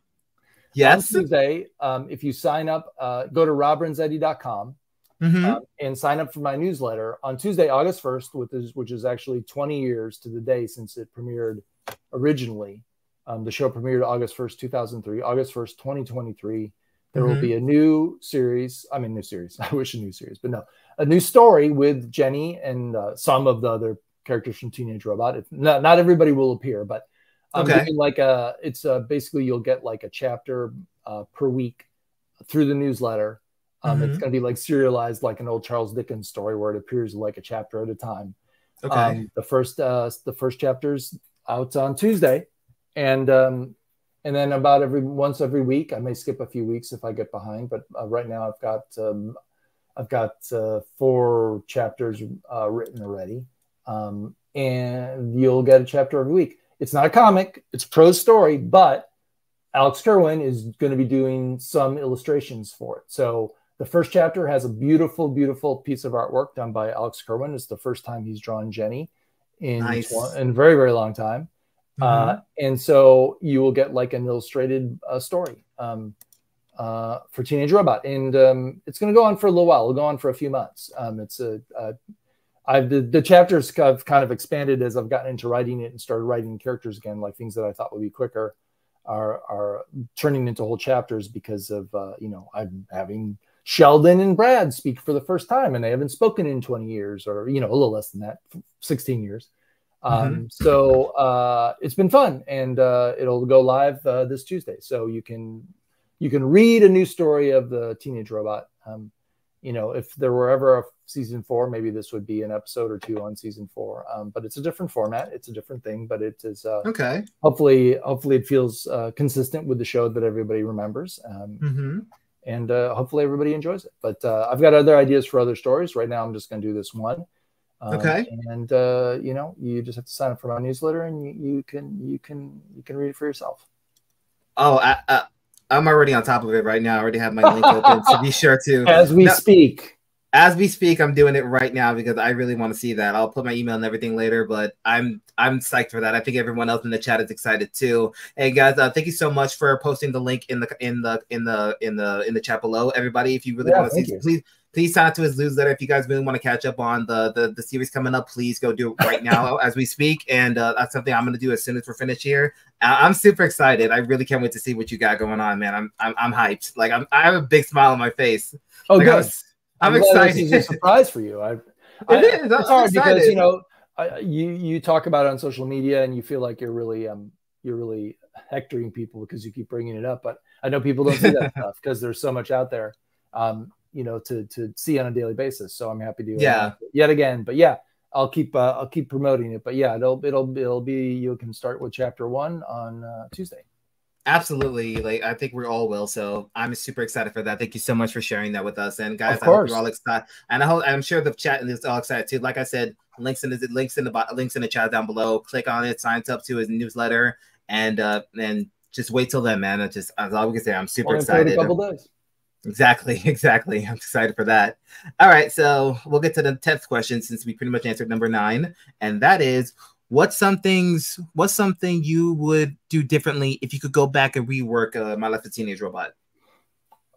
Yes. On Tuesday, um, if you sign up, uh, go to robrenzetti.com mm-hmm. um, and sign up for my newsletter on Tuesday, August 1st, which is, which is actually 20 years to the day since it premiered originally. Um, the show premiered August 1st, 2003. August 1st, 2023. There mm-hmm. will be a new series. I mean, new series. I wish a new series, but no, a new story with Jenny and uh, some of the other characters from Teenage Robot. not, not everybody will appear, but I'm okay. like a. It's a, basically you'll get like a chapter uh, per week through the newsletter. Um, mm-hmm. It's going to be like serialized, like an old Charles Dickens story, where it appears like a chapter at a time. Okay. Um, the first uh, the first chapter's out on Tuesday, and um, and then about every once every week, I may skip a few weeks if I get behind. But uh, right now, I've got um, I've got uh, four chapters uh, written already, um, and you'll get a chapter every week. It's not a comic; it's a prose story, but Alex Kirwan is going to be doing some illustrations for it. So the first chapter has a beautiful, beautiful piece of artwork done by Alex Kirwan. It's the first time he's drawn Jenny in, Nice. in a very, very long time. Uh, and so you will get like an illustrated uh, story um, uh, for Teenage Robot, and um, it's going to go on for a little while. It'll go on for a few months. Um, it's a, uh, I've the, the chapters have kind of expanded as I've gotten into writing it and started writing characters again, like things that I thought would be quicker are are turning into whole chapters because of uh, you know I'm having Sheldon and Brad speak for the first time, and they haven't spoken in 20 years, or you know a little less than that, 16 years. Um, so uh, it's been fun, and uh, it'll go live uh, this Tuesday. So you can you can read a new story of the teenage robot. Um, you know, if there were ever a season four, maybe this would be an episode or two on season four. Um, but it's a different format. It's a different thing, but it is uh, Okay. hopefully hopefully it feels uh, consistent with the show that everybody remembers. Um, Mm-hmm. and uh, hopefully everybody enjoys it. But uh, I've got other ideas for other stories. Right now, I'm just going to do this one. Um, Okay. And uh, you know, you just have to sign up for my newsletter, and you, you can you can you can read it for yourself. Oh, I, I, I'm already on top of it right now. I already have my link open, so be sure to. As we No, speak. as we speak, I'm doing it right now because I really want to see that. I'll put my email and everything later, but I'm I'm psyched for that. I think everyone else in the chat is excited too. Hey guys, uh, thank you so much for posting the link in the in the in the in the in the chat below. Everybody, if you really Yeah, want to see, you. please please sign up to his newsletter. If you guys really want to catch up on the the, the series coming up, please go do it right now as we speak. And uh, that's something I'm going to do as soon as we're finished here. I- I'm super excited. I really can't wait to see what you got going on, man. I'm I'm, I'm hyped. Like I'm I have a big smile on my face. Oh, Like, good. I'm, I'm glad excited. This a surprise for you. I, I, It is. I'm It's hard because you know I, you you talk about it on social media and you feel like you're really um you're really hectoring people because you keep bringing it up. But I know people don't see that stuff because there's so much out there, um, you know, to to see on a daily basis. So I'm happy to Yeah. yet again. But yeah, I'll keep uh, I'll keep promoting it. But yeah, it'll it'll it'll be you can start with chapter one on uh, Tuesday. Absolutely. Like I think we're all will. So I'm super excited for that. Thank you so much for sharing that with us. And guys, Of I hope you're all excited. And I hope I'm sure the chat is all excited too. Like I said, links in the links in the links in the chat down below. Click on it, sign up to his newsletter, and uh and just wait till then, man. I just that's all we can say. I'm super Only played a excited. Exactly, exactly. I'm excited for that. All right, so we'll get to the tenth question since we pretty much answered number nine, and that is what's some things what's something you would do differently if you could go back and rework uh, My Life as a Teenage Robot?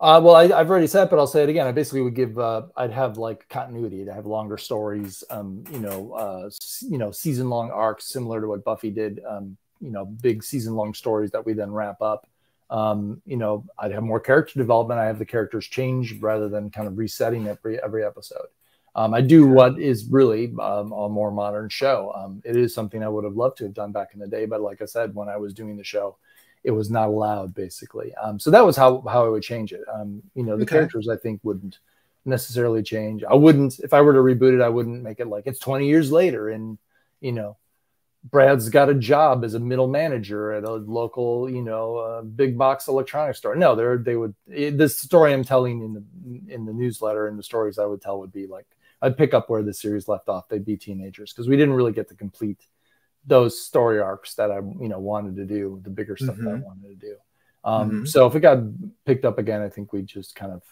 Uh, well, I, I've already said, it, but I'll say it again. I basically would give. Uh, I'd have like continuity. To have longer stories. Um, you know, uh, you know, season long arcs similar to what Buffy did. Um, you know, big season long stories that we then wrap up. Um, you know, I'd have more character development. I have the characters change rather than kind of resetting every every episode. Um, I do what is really um, a more modern show. Um, it is something I would have loved to have done back in the day, but like I said, when I was doing the show, it was not allowed basically. Um, so that was how how I would change it. Um, you know, the Okay. characters I think wouldn't necessarily change. I wouldn't if I were to reboot it, I wouldn't make it like it's 20 years later and you know Brad's got a job as a middle manager at a local, you know, uh, big box electronics store. No, they're they would it, the story I'm telling in the in the newsletter and the stories I would tell would be like I'd pick up where the series left off. They'd be teenagers because we didn't really get to complete those story arcs that I you know wanted to do, the bigger stuff that I Mhm. wanted to do. Um, Mhm. So if it got picked up again, I think we'd just kind of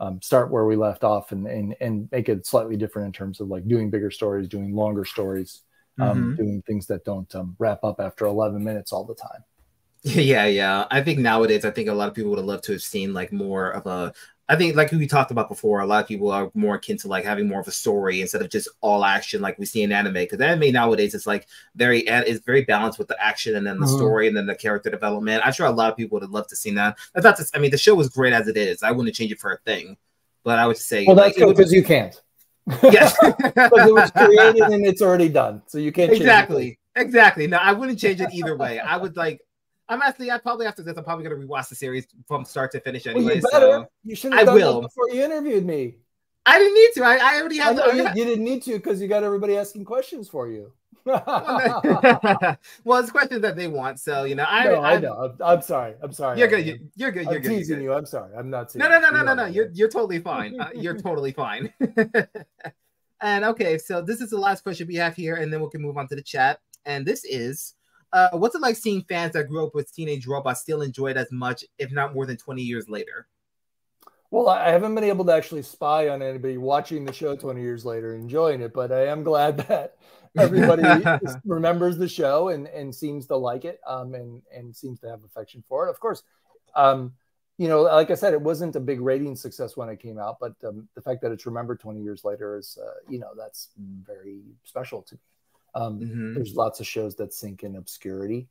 um, start where we left off and, and and make it slightly different in terms of like doing bigger stories, doing longer stories, um, Mhm. doing things that don't um, wrap up after 11 minutes all the time. Yeah, yeah. I think nowadays, I think a lot of people would have loved to have seen like more of a. I think, like we talked about before, a lot of people are more akin to like having more of a story instead of just all action like we see in anime. Because anime nowadays is like very is very balanced with the action and then the Mhm. story and then the character development. I'm sure a lot of people would have loved to see that. That's not. To, I mean, the show was great as it is. I wouldn't change it for a thing. But I would say, Well, like, that's it good would- because you can't. Yes, Because it was created and it's already done, so you can't change exactly, exactly. No, I wouldn't change it either way. I would like. I'm actually. I probably after this, I'm probably gonna rewatch the series from start to finish Well, anyway. you better. so you should I have done will. that before you interviewed me. I didn't need to. I, I already have. Know, you, you, didn't need to because you got everybody asking questions for you. well, it's questions that they want. So you know, I, no, I know. I'm, I'm, sorry. I'm sorry. You're good. You're, you're good. You're I'm good. teasing you're you. I'm sorry. I'm not. No, no, no, no, no, no. You're you're totally fine. Uh, you're totally fine. and okay, so this is the last question we have here, and then we can move on to the chat. And this is. Uh, what's it like seeing fans that grew up with Teenage Robot still enjoy it as much, if not more than 20 years later? Well, I haven't been able to actually spy on anybody watching the show 20 years later, enjoying it, but I am glad that everybody remembers the show and, and seems to like it um, and, and seems to have affection for it. Of course, um, you know, like I said, it wasn't a big rating success when it came out, but um, the fact that it's remembered 20 years later is, uh, you know, that's very special to me. Um, mm-hmm. There's lots of shows that sink in obscurity,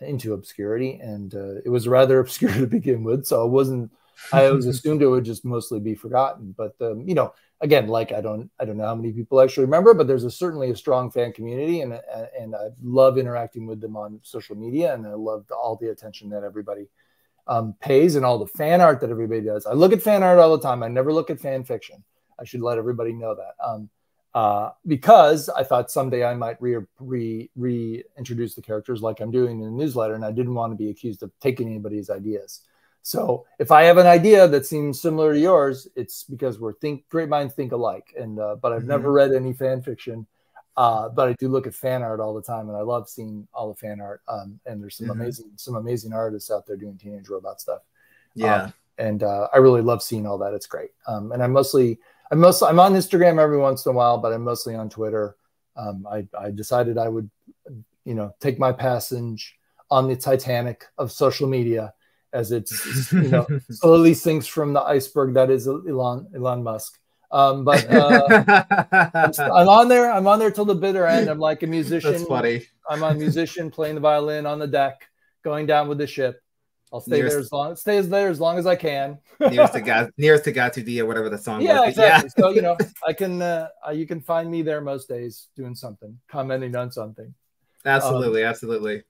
into obscurity, and uh, it was rather obscure to begin with. So it wasn't. I always assumed it would just mostly be forgotten. But um, you know, again, like I don't, I don't know how many people actually remember, but there's a, certainly a strong fan community, and and I love interacting with them on social media, and I love all the attention that everybody um, pays and all the fan art that everybody does. I look at fan art all the time. I never look at fan fiction. I should let everybody know that. Um, uh, because I thought someday I might re, re reintroduce the characters like I'm doing in the newsletter, and I didn't want to be accused of taking anybody's ideas. So if I have an idea that seems similar to yours, it's because we're think great minds think alike. And uh, but I've mm-hmm. never read any fan fiction, uh, but I do look at fan art all the time, and I love seeing all the fan art. Um, and there's some mm-hmm. amazing some amazing artists out there doing teenage robot stuff. Yeah, um, and uh, I really love seeing all that. It's great. Um, and I'm mostly I'm mostly I'm on Instagram every once in a while, but I'm mostly on Twitter. Um, I, I decided I would, you know, take my passage on the Titanic of social media as it's you know slowly sinks from the iceberg that is Elon Elon Musk. Um, but uh, I'm on there. I'm on there till the bitter end. I'm like a musician. That's funny. I'm a musician playing the violin on the deck, going down with the ship. I'll stay nearest, there as long stay there as long as I can. nearest to God, nearest to Gatudia, whatever the song. Yeah, was. exactly. Yeah. so you know, I can uh, you can find me there most days doing something, commenting on something. Absolutely, um, absolutely.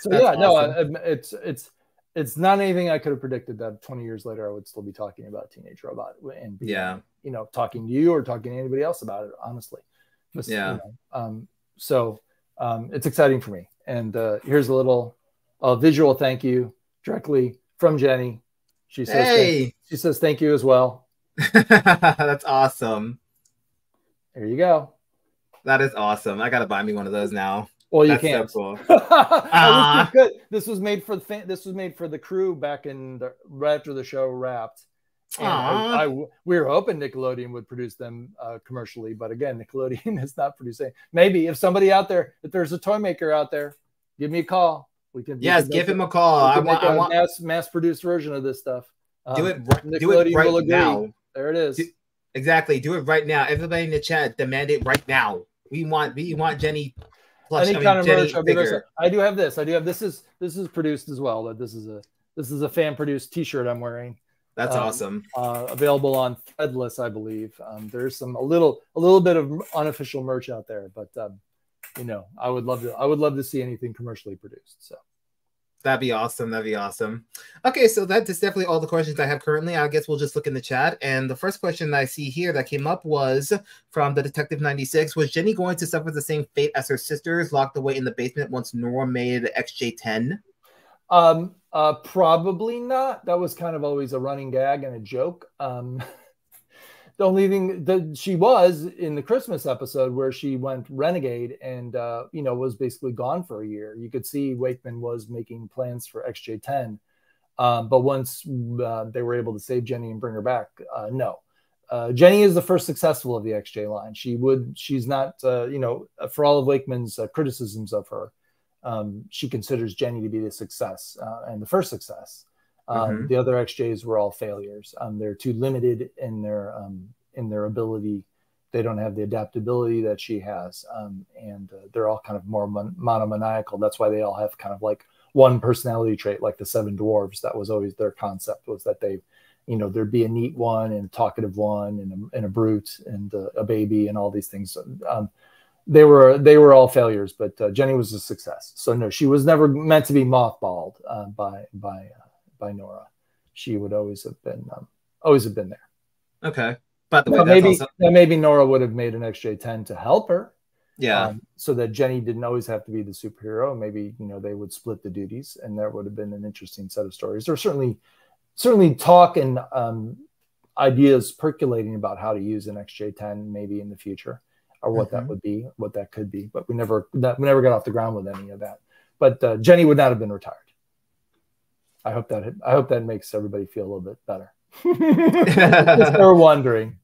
So That's yeah, awesome. no, it's it's it's not anything I could have predicted that 20 years later I would still be talking about Teenage Robot and be, yeah, you know, talking to you or talking to anybody else about it. Honestly, Just, yeah. You know, um, so um, it's exciting for me. And uh, here's a little uh, visual thank you directly from Jenny. She says, hey. she says thank you as well. That's awesome. There you go. That is awesome. I gotta buy me one of those now. Well, you That's can't. Uh, this, good. this was made for the fan, this was made for the crew back in the, right after the show wrapped. And I, I, we were hoping Nickelodeon would produce them uh, commercially, but again, Nickelodeon is not producing. Maybe if somebody out there, if there's a toy maker out there, give me a call. We can yes, we can give him a call. I want, I want mass mass produced version of this stuff. Do um, it. do it right now. There it is. Do, exactly. Do it right now. Everybody in the chat, demand it right now. We want. We want Jenny. Plush, Any I kind mean, of merch. I do have this. I do have this. Is this is produced as well? That this is a this is a fan produced T-shirt I'm wearing. That's um, awesome. Uh, available on Threadless, I believe. Um, there's some a little a little bit of unofficial merch out there, but um, you know, I would love to. I would love to see anything commercially produced. So. That'd be awesome. That'd be awesome. Okay, so that is definitely all the questions I have currently. I guess we'll just look in the chat. And the first question I see here that came up was from the Detective 96. Was Jenny going to suffer the same fate as her sisters locked away in the basement once Nora made XJ10? Um, uh, probably not. That was kind of always a running gag and a joke. Um, the only thing that she was in the Christmas episode where she went renegade and uh, you know was basically gone for a year. You could see Wakeman was making plans for XJ10, um, but once uh, they were able to save Jenny and bring her back, uh, no. Uh, Jenny is the first successful of the XJ line. She would, she's not, uh, you know, for all of Wakeman's uh, criticisms of her, um, she considers Jenny to be the success and the first success. Um, mm-hmm. The other XJs were all failures. Um, they're too limited in their um, in their ability. They don't have the adaptability that she has, um, and uh, they're all kind of more mon- monomaniacal. That's why they all have kind of like one personality trait, like the seven dwarves. That was always their concept was that they, you know, there'd be a neat one and a talkative one and a, and a brute and a, a, baby and all these things. Um, they were they were all failures, but uh, Jenny was a success. So no, she was never meant to be mothballed uh, by by uh, by Nora. She would always have been um, always have been there. Okay. but the maybe also, maybe Nora would have made an XJ10 to help her. yeah. um, so that Jenny didn't always have to be the superhero. Maybe you know they would split the duties, and there would have been an interesting set of stories. There's certainly certainly talk and um, ideas percolating about how to use an XJ10 maybe in the future, or what that Mhm. would be, what that could be. But we never that we never got off the ground with any of that. But uh, Jenny would not have been retired. I hope that I hope that makes everybody feel a little bit better. They're wondering.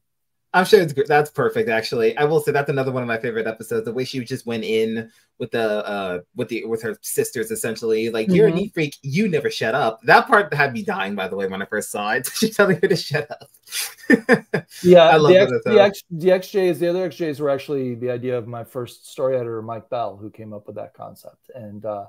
I'm sure it's good. That's perfect, actually. I will say that's another one of my favorite episodes. The way she just went in with the uh with the with her sisters, essentially, like you're a Mhm. neat freak. You never shut up. That part had me dying, by the way, when I first saw it. She's telling her to shut up. Yeah, I love the, that X, as the. X, the XJs, the other XJs were actually the idea of my first story editor, Mike Bell, who came up with that concept, and uh,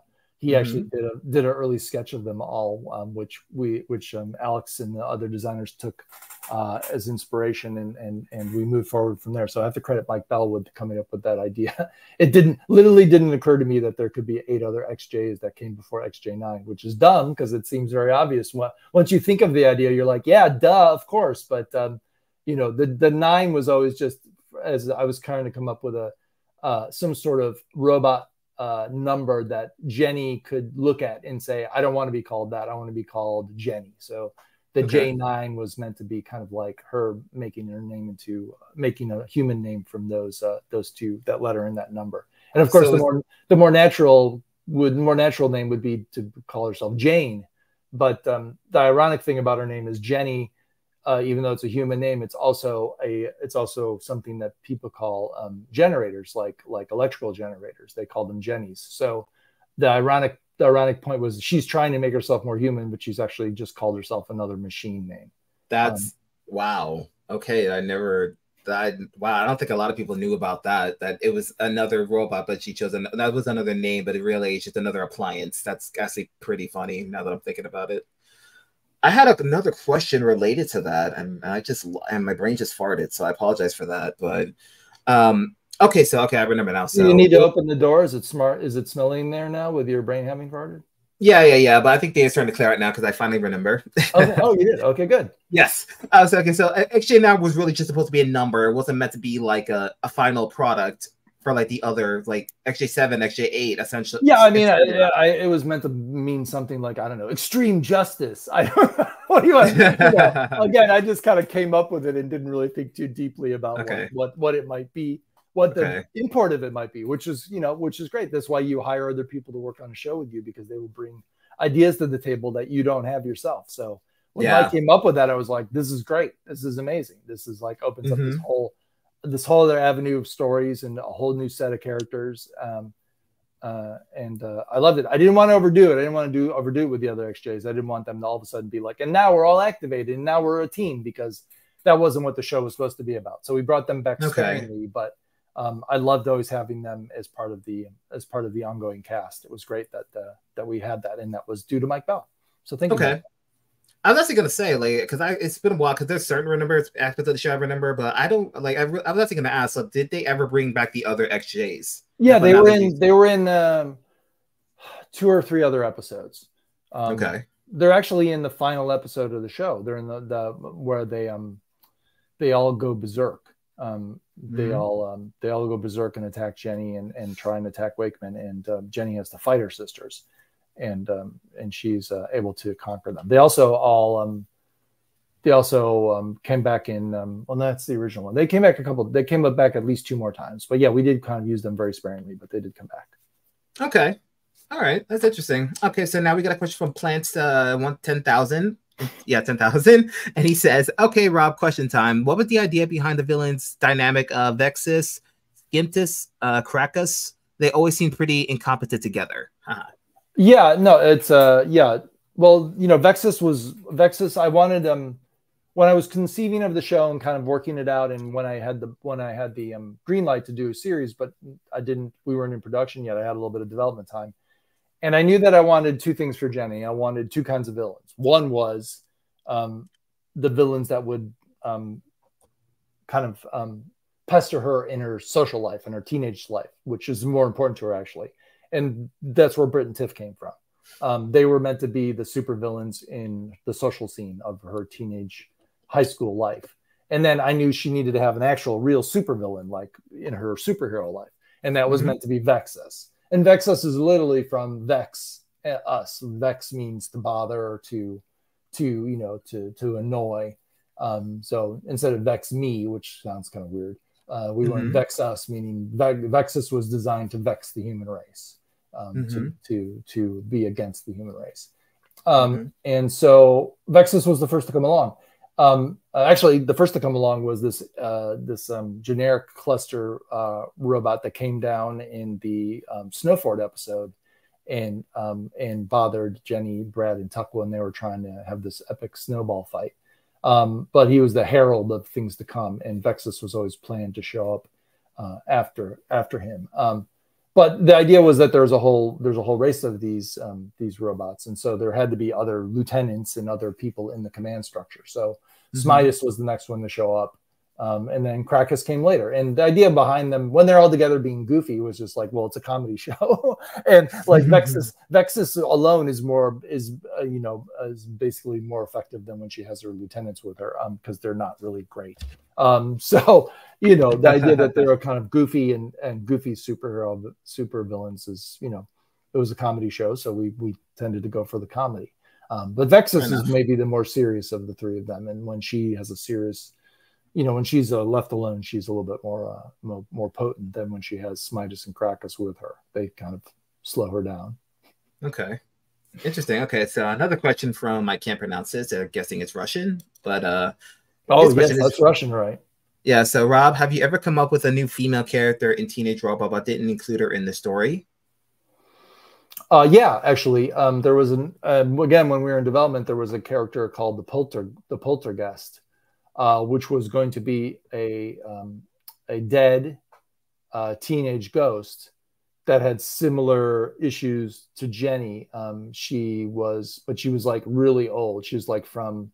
he actually Mm-hmm. did a did an early sketch of them all, um, which we which um, Alex and the other designers took uh, as inspiration, and and and we moved forward from there. So I have to credit Mike Bellwood coming up with that idea. It didn't literally didn't occur to me that there could be eight other XJs that came before XJ9, which is dumb because it seems very obvious. Once you think of the idea, you're like, yeah, duh, of course, but um, you know the the nine was always just as i was trying to come up with a uh, some sort of robot uh, number that jenny could look at and say i don't want to be called that i want to be called jenny. So the Okay. j9 was meant to be kind of like her making her name into making a human name from those uh, those two that letter and that number. And of course So the more the more natural would more natural name would be to call herself jane. But um, the ironic thing about her name is jenny uh, even though it's a human name, it's also a it's also something that people call um, generators, like like electrical generators. They call them jennies. So the ironic the ironic point was she's trying to make herself more human, but she's actually just called herself another machine name. That's Um, wow. Okay, I never. That wow, I don't think a lot of people knew about that. That it was another robot, but she chose an, that was another name, but it really is just another appliance. That's actually pretty funny now that I'm thinking about it. I had a, another question related to that, and I just and my brain just farted, so I apologize for that. But um, okay, so okay, I remember now. So you need to open the door. Is it smart? Is it smelling there now with your brain having farted? yeah, yeah, yeah. But I think they're starting to clear out now because I finally remember. Okay. oh, you did. Okay, good. Yes. Uh, so, okay, so XJ now was really just supposed to be a number. It wasn't meant to be like a, a final product for like the other, like XJ7, XJ8, essentially. Yeah, I mean, I. I, it was meant to mean something like I don't know, extreme justice. I don't know. What do you want? you know, again, I just kind of came up with it and didn't really think too deeply about Okay. what, what what it might be, what the Okay. import of it might be, which is you know, which is great. That's why you hire other people to work on a show with you because they will bring ideas to the table that you don't have yourself. So when Yeah. I came up with that, I was like, this is great. This is amazing. This is like opens up this Mhm. whole this whole other avenue of stories and a whole new set of characters. Um, uh, and uh, I loved it. I didn't want to overdo it. I didn't want to do overdo it with the other XJs. I didn't want them to all of a sudden be like, and now we're all activated, and now we're a team because that wasn't what the show was supposed to be about. So we brought them back Okay. sparingly, but um, I loved always having them as part of the as part of the ongoing cast. It was great that uh, that we had that, and that was due to Mike Bell. So thank you. Okay. I was actually gonna say like because I it's been a while because there's certain remember aspects of the show I remember, but I don't like I, re- I was actually gonna ask. So did they ever bring back the other XJs? Yeah, they were in they were in um, two or three other episodes. Um, okay. they're actually in the final episode of the show. They're in the, the where they um they all go berserk. Um, they Mhm. all um, they all go berserk and attack Jenny and and try and attack Wakeman. And um, Jenny has to fight her sisters, and um, and she's uh, able to conquer them. They also all um, they also um, came back in. Um, well, that's the original one. They came back a couple. They came back at least two more times. But yeah, we did kind of use them very sparingly, but they did come back. Okay. All right. That's interesting. Okay. So now we got a question from Plants uh one ten thousand. Yeah, ten thousand. And he says, Okay, Rob, question time. What was the idea behind the villains dynamic of Vexus, Gintis, uh Krackus? They always seem pretty incompetent together. Haha. Yeah, no, it's uh yeah. Well, you know, Vexus was Vexus. I wanted um when I was conceiving of the show and kind of working it out, and when I had the when I had the um, green light to do a series, but I didn't. We weren't in production yet. I had a little bit of development time, and I knew that I wanted two things for Jenny. I wanted two kinds of villains. One was um, the villains that would um, kind of um, pester her in her social life and her teenage life, which is more important to her actually, and that's where Brit and Tiff came from. Um, they were meant to be the supervillains in the social scene of her teenage high school life. And then I knew she needed to have an actual real supervillain, like in her superhero life, and that was mm-hmm. meant to be Vexus. And Vexus is literally from Vex, uh, us. Vex means to bother or to, to you know, to to annoy. Um, so instead of Vex me, which sounds kind of weird, uh, we mm-hmm. learned Vex us, meaning Ve- Vexus was designed to vex the human race, um, mm-hmm. to to to be against the human race. Um, mm-hmm. And so Vexus was the first to come along. Um, uh, actually, the first to come along was this uh, this um, generic cluster uh, robot that came down in the um, Snowford episode, and um, and bothered Jenny, Brad, and Tuck when they were trying to have this epic snowball fight. Um, but he was the herald of things to come, and Vexus was always planned to show up uh, after after him. Um, but the idea was that there's a whole there's a whole race of these um, these robots, and so there had to be other lieutenants and other people in the command structure. So mm-hmm. Smytus was the next one to show up, um, and then Krackus came later. And the idea behind them, when they're all together being goofy, was just like, well, it's a comedy show, and like Vexus Vexus alone is more is uh, you know is basically more effective than when she has her lieutenants with her because um, they're not really great. Um, so you know, the idea that they're a kind of goofy and, and goofy superhero super villains is, you know, it was a comedy show, so we we tended to go for the comedy. Um, but Vexus is maybe the more serious of the three of them, and when she has a serious, you know, when she's uh, left alone, she's a little bit more, uh, more, more potent than when she has Smytus and Krackus with her. They kind of slow her down. Okay, interesting. Okay, so another question from I can't pronounce this. I'm guessing it's Russian, but uh, oh yes, that's Russian, right? Yeah. So, Rob, have you ever come up with a new female character in Teenage Robot but didn't include her in the story? Uh, yeah, actually, um, there was an um, again when we were in development, there was a character called the Polter the Poltergeist, uh, which was going to be a um, a dead uh, teenage ghost that had similar issues to Jenny. Um, she was, but she was like really old. She was like from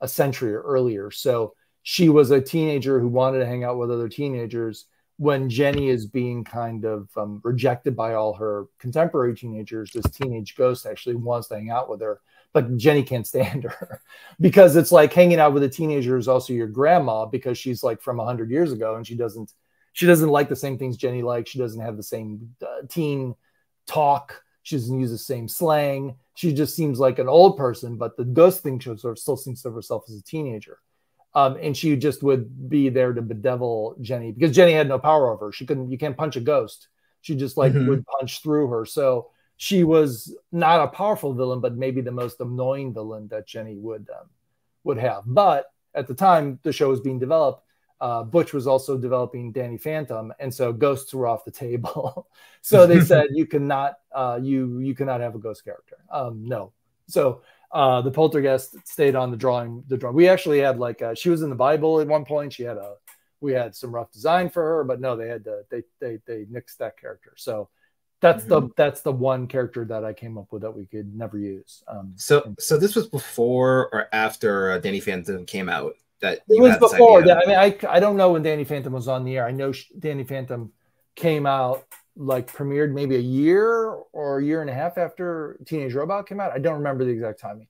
a century or earlier. So she was a teenager who wanted to hang out with other teenagers when Jenny is being kind of um, rejected by all her contemporary teenagers, this teenage ghost actually wants to hang out with her, but Jenny can't stand her because it's like hanging out with a teenager is also your grandma because she's like from 100 years ago and she doesn't she doesn't like the same things Jenny likes. She doesn't have the same uh, teen talk. She doesn't use the same slang. She just seems like an old person, but the ghost thing sort of still thinks of herself as a teenager. Um, and she just would be there to bedevil Jenny because Jenny had no power over her. She couldn't. You can't punch a ghost. She just like mm-hmm. would punch through her. So she was not a powerful villain, but maybe the most annoying villain that Jenny would um, would have. But at the time the show was being developed, uh, Butch was also developing Danny Phantom, and so ghosts were off the table. so they said you cannot uh, you you cannot have a ghost character. Um, no. So uh, the poltergeist stayed on the drawing. The drawing. We actually had like uh, she was in the Bible at one point. She had a we had some rough design for her, but no, they had to they they they nixed that character. So that's mm-hmm. the that's the one character that I came up with that we could never use. Um, so so this was before or after uh, Danny Phantom came out. That it was before. That, I mean, I I don't know when Danny Phantom was on the air. I know she, Danny Phantom came out like premiered maybe a year or a year and a half after Teenage Robot came out. I don't remember the exact timing,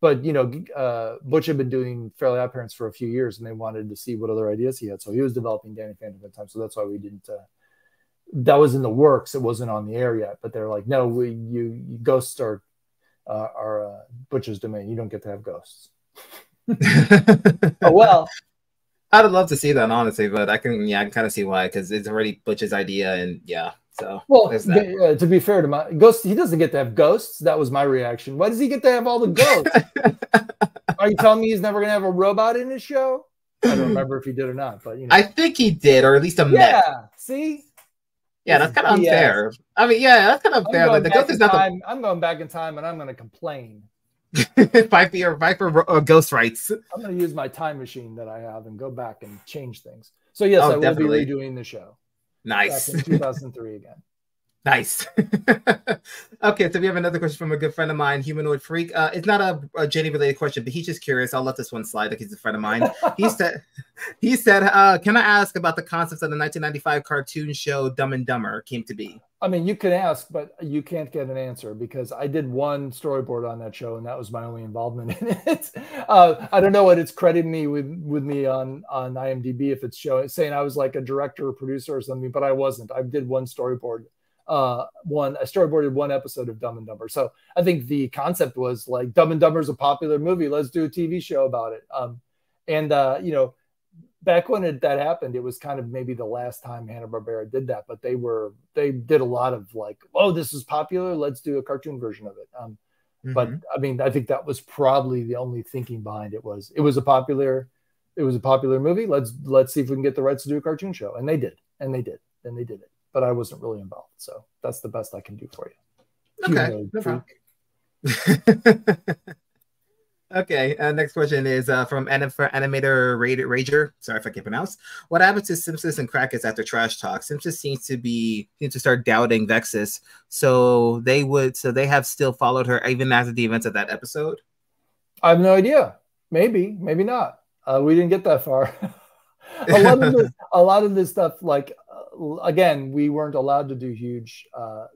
but you know, uh, Butch had been doing Fairly Odd Parents for a few years, and they wanted to see what other ideas he had. So he was developing Danny Phantom at the time. So that's why we didn't. Uh, that was in the works. It wasn't on the air yet, but they're like, no, we you, you ghosts are uh, are uh, Butch's domain. You don't get to have ghosts. oh well. I'd love to see that honestly, but I can yeah I can kind of see why because it's already Butch's idea and yeah so well, uh, to be fair to my ghost, he doesn't get to have ghosts. That was my reaction. Why does he get to have all the ghosts? Are you telling me he's never gonna have a robot in his show? I don't remember if he did or not, but you know. I think he did, or at least a yeah. Met. See. Yeah, that's kind of unfair. I mean, yeah, that's kind of unfair. Like the ghost is not. The... I'm going back in time, and I'm going to complain. fight for your fight for uh, ghost rights. I'm going to use my time machine that I have and go back and change things. So yes, oh, I will definitely. be redoing the show. Nice. in 2003 again. Nice. okay, so we have another question from a good friend of mine, Humanoid Freak. Uh, it's not a, a Jenny related question, but he's just curious. I'll let this one slide. Like he's a friend of mine. he said, he said, uh, "Can I ask about the concepts of the 1995 cartoon show Dumb and Dumber came to be?" I mean, you can ask, but you can't get an answer because I did one storyboard on that show, and that was my only involvement in it. Uh, I don't know what it's crediting me with with me on on IMDb if it's showing saying I was like a director or producer or something, but I wasn't. I did one storyboard, uh, one I storyboarded one episode of Dumb and Dumber. So I think the concept was like Dumb and Dumber is a popular movie. Let's do a TV show about it. Um, and uh, you know, back when it, that happened, it was kind of maybe the last time Hanna Barbera did that, but they were they did a lot of like, oh, this is popular, let's do a cartoon version of it. Um, mm-hmm. But I mean, I think that was probably the only thinking behind it was it was a popular, it was a popular movie. Let's let's see if we can get the rights to do a cartoon show, and they did, and they did, and they did it. But I wasn't really involved, so that's the best I can do for you. Okay. No Okay, uh, next question is uh, from anim- animator Rated Rager. Sorry if I can't pronounce. What happened to Simpsons and Crackers after Trash Talk? Simpsons seems to be seems to start doubting Vexus, so they would so they have still followed her even after the events of that episode. I have no idea. Maybe, maybe not. Uh, we didn't get that far. a lot of this, a lot of this stuff, like again, we weren't allowed to do huge, uh,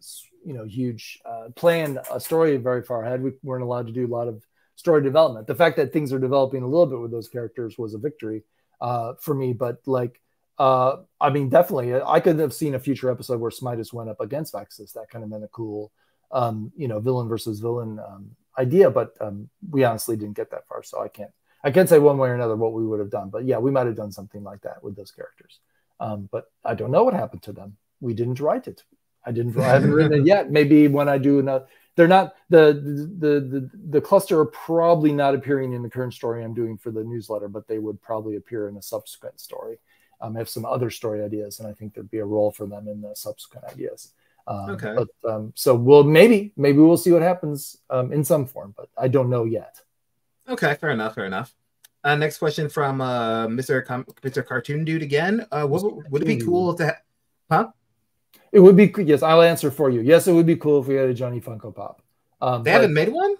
you know, huge uh, plan a story very far ahead. We weren't allowed to do a lot of story development. The fact that things are developing a little bit with those characters was a victory uh, for me. But like, uh, I mean, definitely, I could have seen a future episode where Smytus went up against Vexus. That kind of been a cool, um, you know, villain versus villain um, idea. But um, we honestly didn't get that far, so I can't. I can't say one way or another what we would have done. But yeah, we might have done something like that with those characters. Um, but I don't know what happened to them. We didn't write it. I didn't. I haven't written it yet. Maybe when I do another they're not the, the the the cluster are probably not appearing in the current story I'm doing for the newsletter, but they would probably appear in a subsequent story. Um, I have some other story ideas, and I think there'd be a role for them in the subsequent ideas. Um, okay. But um, so we'll maybe maybe we'll see what happens um, in some form, but I don't know yet. Okay, fair enough. Fair enough. Uh, next question from uh, Mr. Com- Mr. Cartoon Dude again. Uh, what, would it be cool to, ha- huh? It would be yes. I'll answer for you. Yes, it would be cool if we had a Johnny Funko Pop. Um, they haven't made one.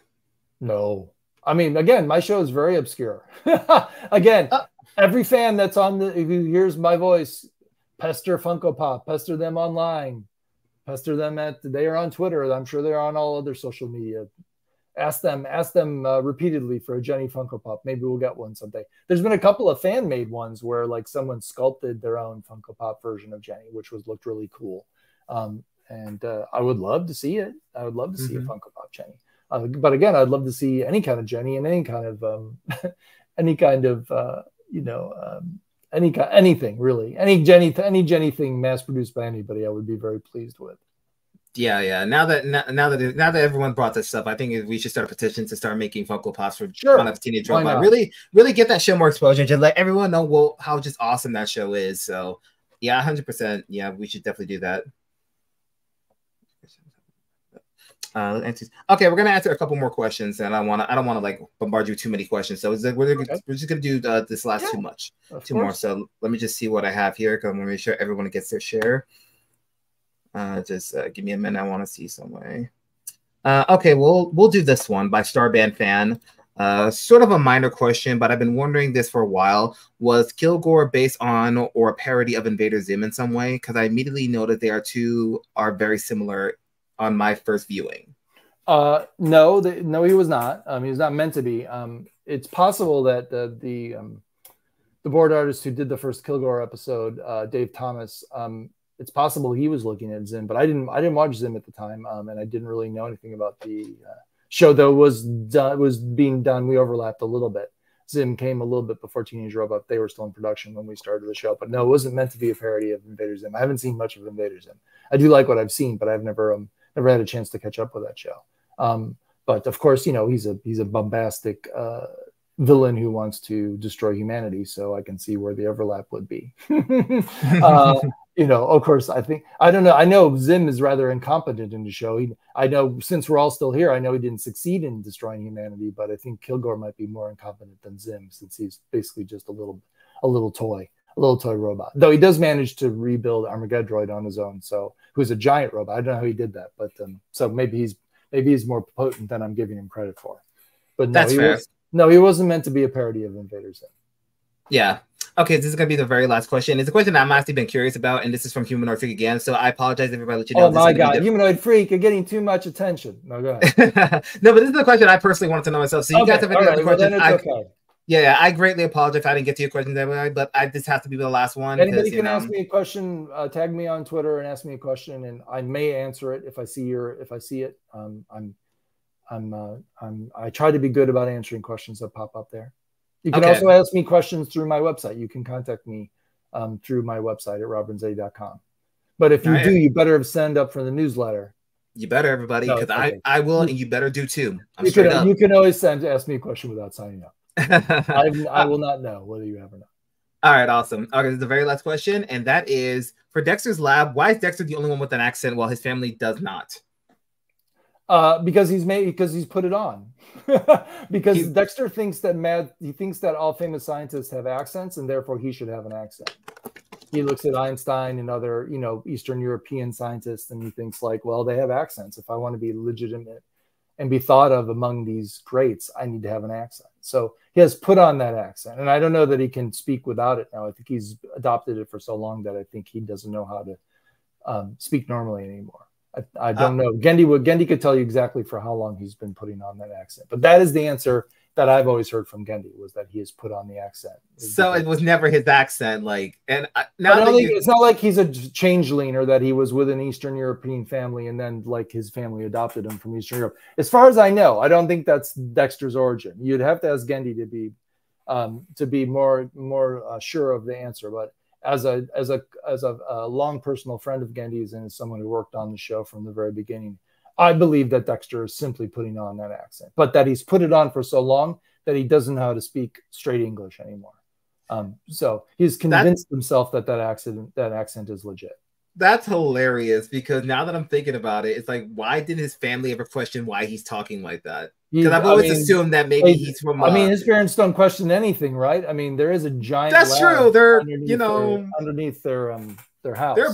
No, I mean, again, my show is very obscure. again, uh, every fan that's on the who hears my voice, pester Funko Pop, pester them online, pester them at they are on Twitter. I'm sure they're on all other social media. Ask them, ask them uh, repeatedly for a Jenny Funko Pop. Maybe we'll get one someday. There's been a couple of fan made ones where like someone sculpted their own Funko Pop version of Jenny, which was looked really cool. Um, and uh, I would love to see it. I would love to see mm-hmm. a Funko Pop Jenny. Uh, but again, I'd love to see any kind of Jenny and any kind of um, any kind of uh, you know um, any anything really any Jenny any Jenny thing mass produced by anybody. I would be very pleased with. Yeah, yeah. Now that now, now that now that everyone brought this up, I think we should start a petition to start making Funko Pops for sure. of Teenage Robot. Really, really get that show more exposure. Just let everyone know well, how just awesome that show is. So yeah, hundred percent. Yeah, we should definitely do that. Uh, okay, we're gonna answer a couple more questions, and I want to. I don't want to like bombard you with too many questions, so like we're, okay. we're just gonna do uh, this last yeah, too much, two course. more. So let me just see what I have here because I want to make sure everyone gets their share. Uh, just uh, give me a minute. I want to see some way. Uh, okay, we'll we'll do this one by Starband fan. Uh, sort of a minor question, but I've been wondering this for a while. Was Kilgore based on or a parody of Invader Zim in some way? Because I immediately noted they are two are very similar on my first viewing. Uh, no, the, no, he was not. Um, he was not meant to be. Um, it's possible that the the, um, the board artist who did the first Kilgore episode, uh, Dave Thomas, um, it's possible he was looking at Zim, but I didn't. I didn't watch Zim at the time, um, and I didn't really know anything about the uh, show. Though was done, was being done. We overlapped a little bit. Zim came a little bit before Teenage Robot. They were still in production when we started the show, but no, it wasn't meant to be a parody of Invader Zim. I haven't seen much of Invader Zim. I do like what I've seen, but I've never um, never had a chance to catch up with that show. Um, but of course, you know he's a he's a bombastic uh, villain who wants to destroy humanity. So I can see where the overlap would be. uh, you know, of course, I think I don't know. I know Zim is rather incompetent in the show. He, I know since we're all still here, I know he didn't succeed in destroying humanity, but I think Kilgore might be more incompetent than Zim since he's basically just a little a little toy a little toy robot. Though he does manage to rebuild Armageddroid on his own, so who's a giant robot. I don't know how he did that, but um, so maybe he's maybe he's more potent than I'm giving him credit for. But no, That's he fair. Was, no, he wasn't meant to be a parody of Invader Zim. Yeah. Okay, this is gonna be the very last question. It's a question I've actually been curious about, and this is from Humanoid Freak again. So I apologize, if everybody. Let you know. Oh my god, Humanoid Freak, you're getting too much attention. No, go ahead. no, but this is the question I personally wanted to know myself. So you okay, guys have any other questions? Well, I, okay. Yeah, yeah, I greatly apologize if I didn't get to your question that way, but I this has to be the last one. Anybody can know, ask me a question. Uh, tag me on Twitter and ask me a question, and I may answer it if I see your if I see it. Um, I'm I'm uh, I'm I try to be good about answering questions that pop up there. You can okay. also ask me questions through my website. You can contact me um, through my website at robrenzetti.com. But if you right. do, you better send up for the newsletter. You better, everybody, because no, okay. I, I will, and you better do too. I'm you can, you can always send ask me a question without signing up. I, I will not know whether you have or not. All right, awesome. Okay, this is the very last question, and that is for Dexter's lab. Why is Dexter the only one with an accent while his family does not? Uh, because he's made because he's put it on. because he, Dexter thinks that mad he thinks that all famous scientists have accents and therefore he should have an accent. He looks at Einstein and other, you know, Eastern European scientists and he thinks like, well, they have accents. If I want to be legitimate and be thought of among these greats, I need to have an accent. So he has put on that accent. And I don't know that he can speak without it now. I think he's adopted it for so long that I think he doesn't know how to um, speak normally anymore. I, I don't uh, know. Genndy would Genndy could tell you exactly for how long he's been putting on that accent. But that is the answer that I've always heard from Genndy was that he has put on the accent. So it was never his accent, like, and I, now you... it's not like he's a changeling or that he was with an Eastern European family and then like his family adopted him from Eastern Europe. As far as I know, I don't think that's Dexter's origin. You'd have to ask Genndy to be um, to be more more uh, sure of the answer, but as a as a as a, a, long personal friend of Genndy's and as someone who worked on the show from the very beginning, I believe that Dexter is simply putting on that accent, but that he's put it on for so long that he doesn't know how to speak straight English anymore. Um, so he's convinced himself that that accent that accent is legit. That's hilarious because now that I'm thinking about it, it's like, why didn't his family ever question why he's talking like that? Because I've always I mean, assumed that maybe he's from. I mean, his parents don't question anything, right? I mean, there is a giant. That's true. They're you know their, underneath their um their house. They're,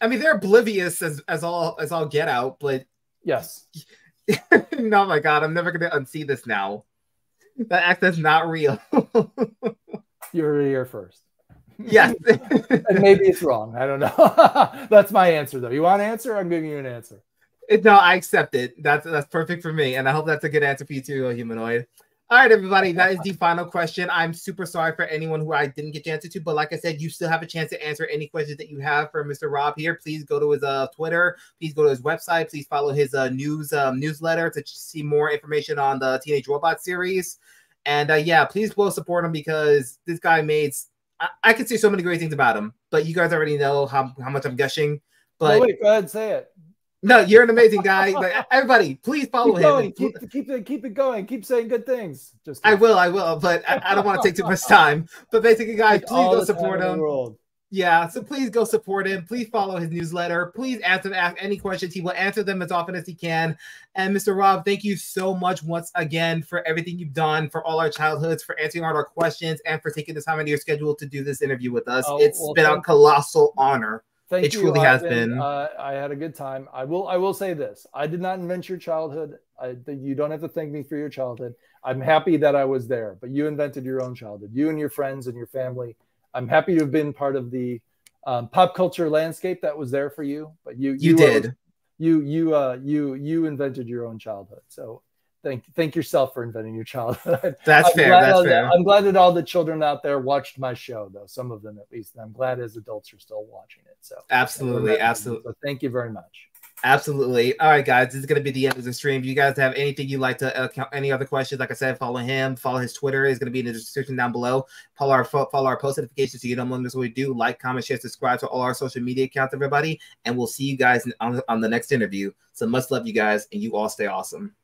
I mean, they're oblivious as as all as all get out, but yes. no, my God, I'm never gonna unsee this now. That accent's not real. You're here first. Yes. and maybe it's wrong. I don't know. That's my answer, though. You want an answer? I'm giving you an answer. It, no, I accept it. That's that's perfect for me, and I hope that's a good answer for you too, humanoid. All right, everybody, that is the final question. I'm super sorry for anyone who I didn't get to answer to, but like I said, you still have a chance to answer any questions that you have for Mr. Rob here. Please go to his uh, Twitter. Please go to his website. Please follow his uh, news um, newsletter to see more information on the Teenage Robot series. And uh, yeah, please go support him because this guy made. I, I could say so many great things about him, but you guys already know how, how much I'm gushing. But no, wait, go ahead, and say it. No, you're an amazing guy. Like, everybody, please follow keep him. Keep, keep it, keep it going. Keep saying good things. Just I will, I will, but I, I don't want to take too much time. But basically, guys, please go support him. Yeah, so please go support him. Please follow his newsletter. Please answer ask any questions. He will answer them as often as he can. And Mr. Rob, thank you so much once again for everything you've done for all our childhoods, for answering all our questions, and for taking the time out of your schedule to do this interview with us. Oh, it's well, been a colossal honor. Thank it you. truly has been. been. Uh, I had a good time. I will. I will say this: I did not invent your childhood. I, you don't have to thank me for your childhood. I'm happy that I was there, but you invented your own childhood. You and your friends and your family. I'm happy to have been part of the um, pop culture landscape that was there for you. But you, you, you did. you, you, uh, you, you invented your own childhood. So thank thank yourself for inventing your childhood. That's I'm fair. That's fair. I'm glad that all the children out there watched my show, though some of them at least. And I'm glad as adults are still watching it. So absolutely, absolutely. So thank you very much. Absolutely. All right, guys, this is going to be the end of the stream. Do you guys have anything you'd like to, uh, any other questions? Like I said, follow him, follow his Twitter. is going to be in the description down below. Follow our follow our post notifications so you don't miss what we do. Like, comment, share, subscribe to all our social media accounts, everybody. And we'll see you guys on, on the next interview. So much love, you guys, and you all stay awesome.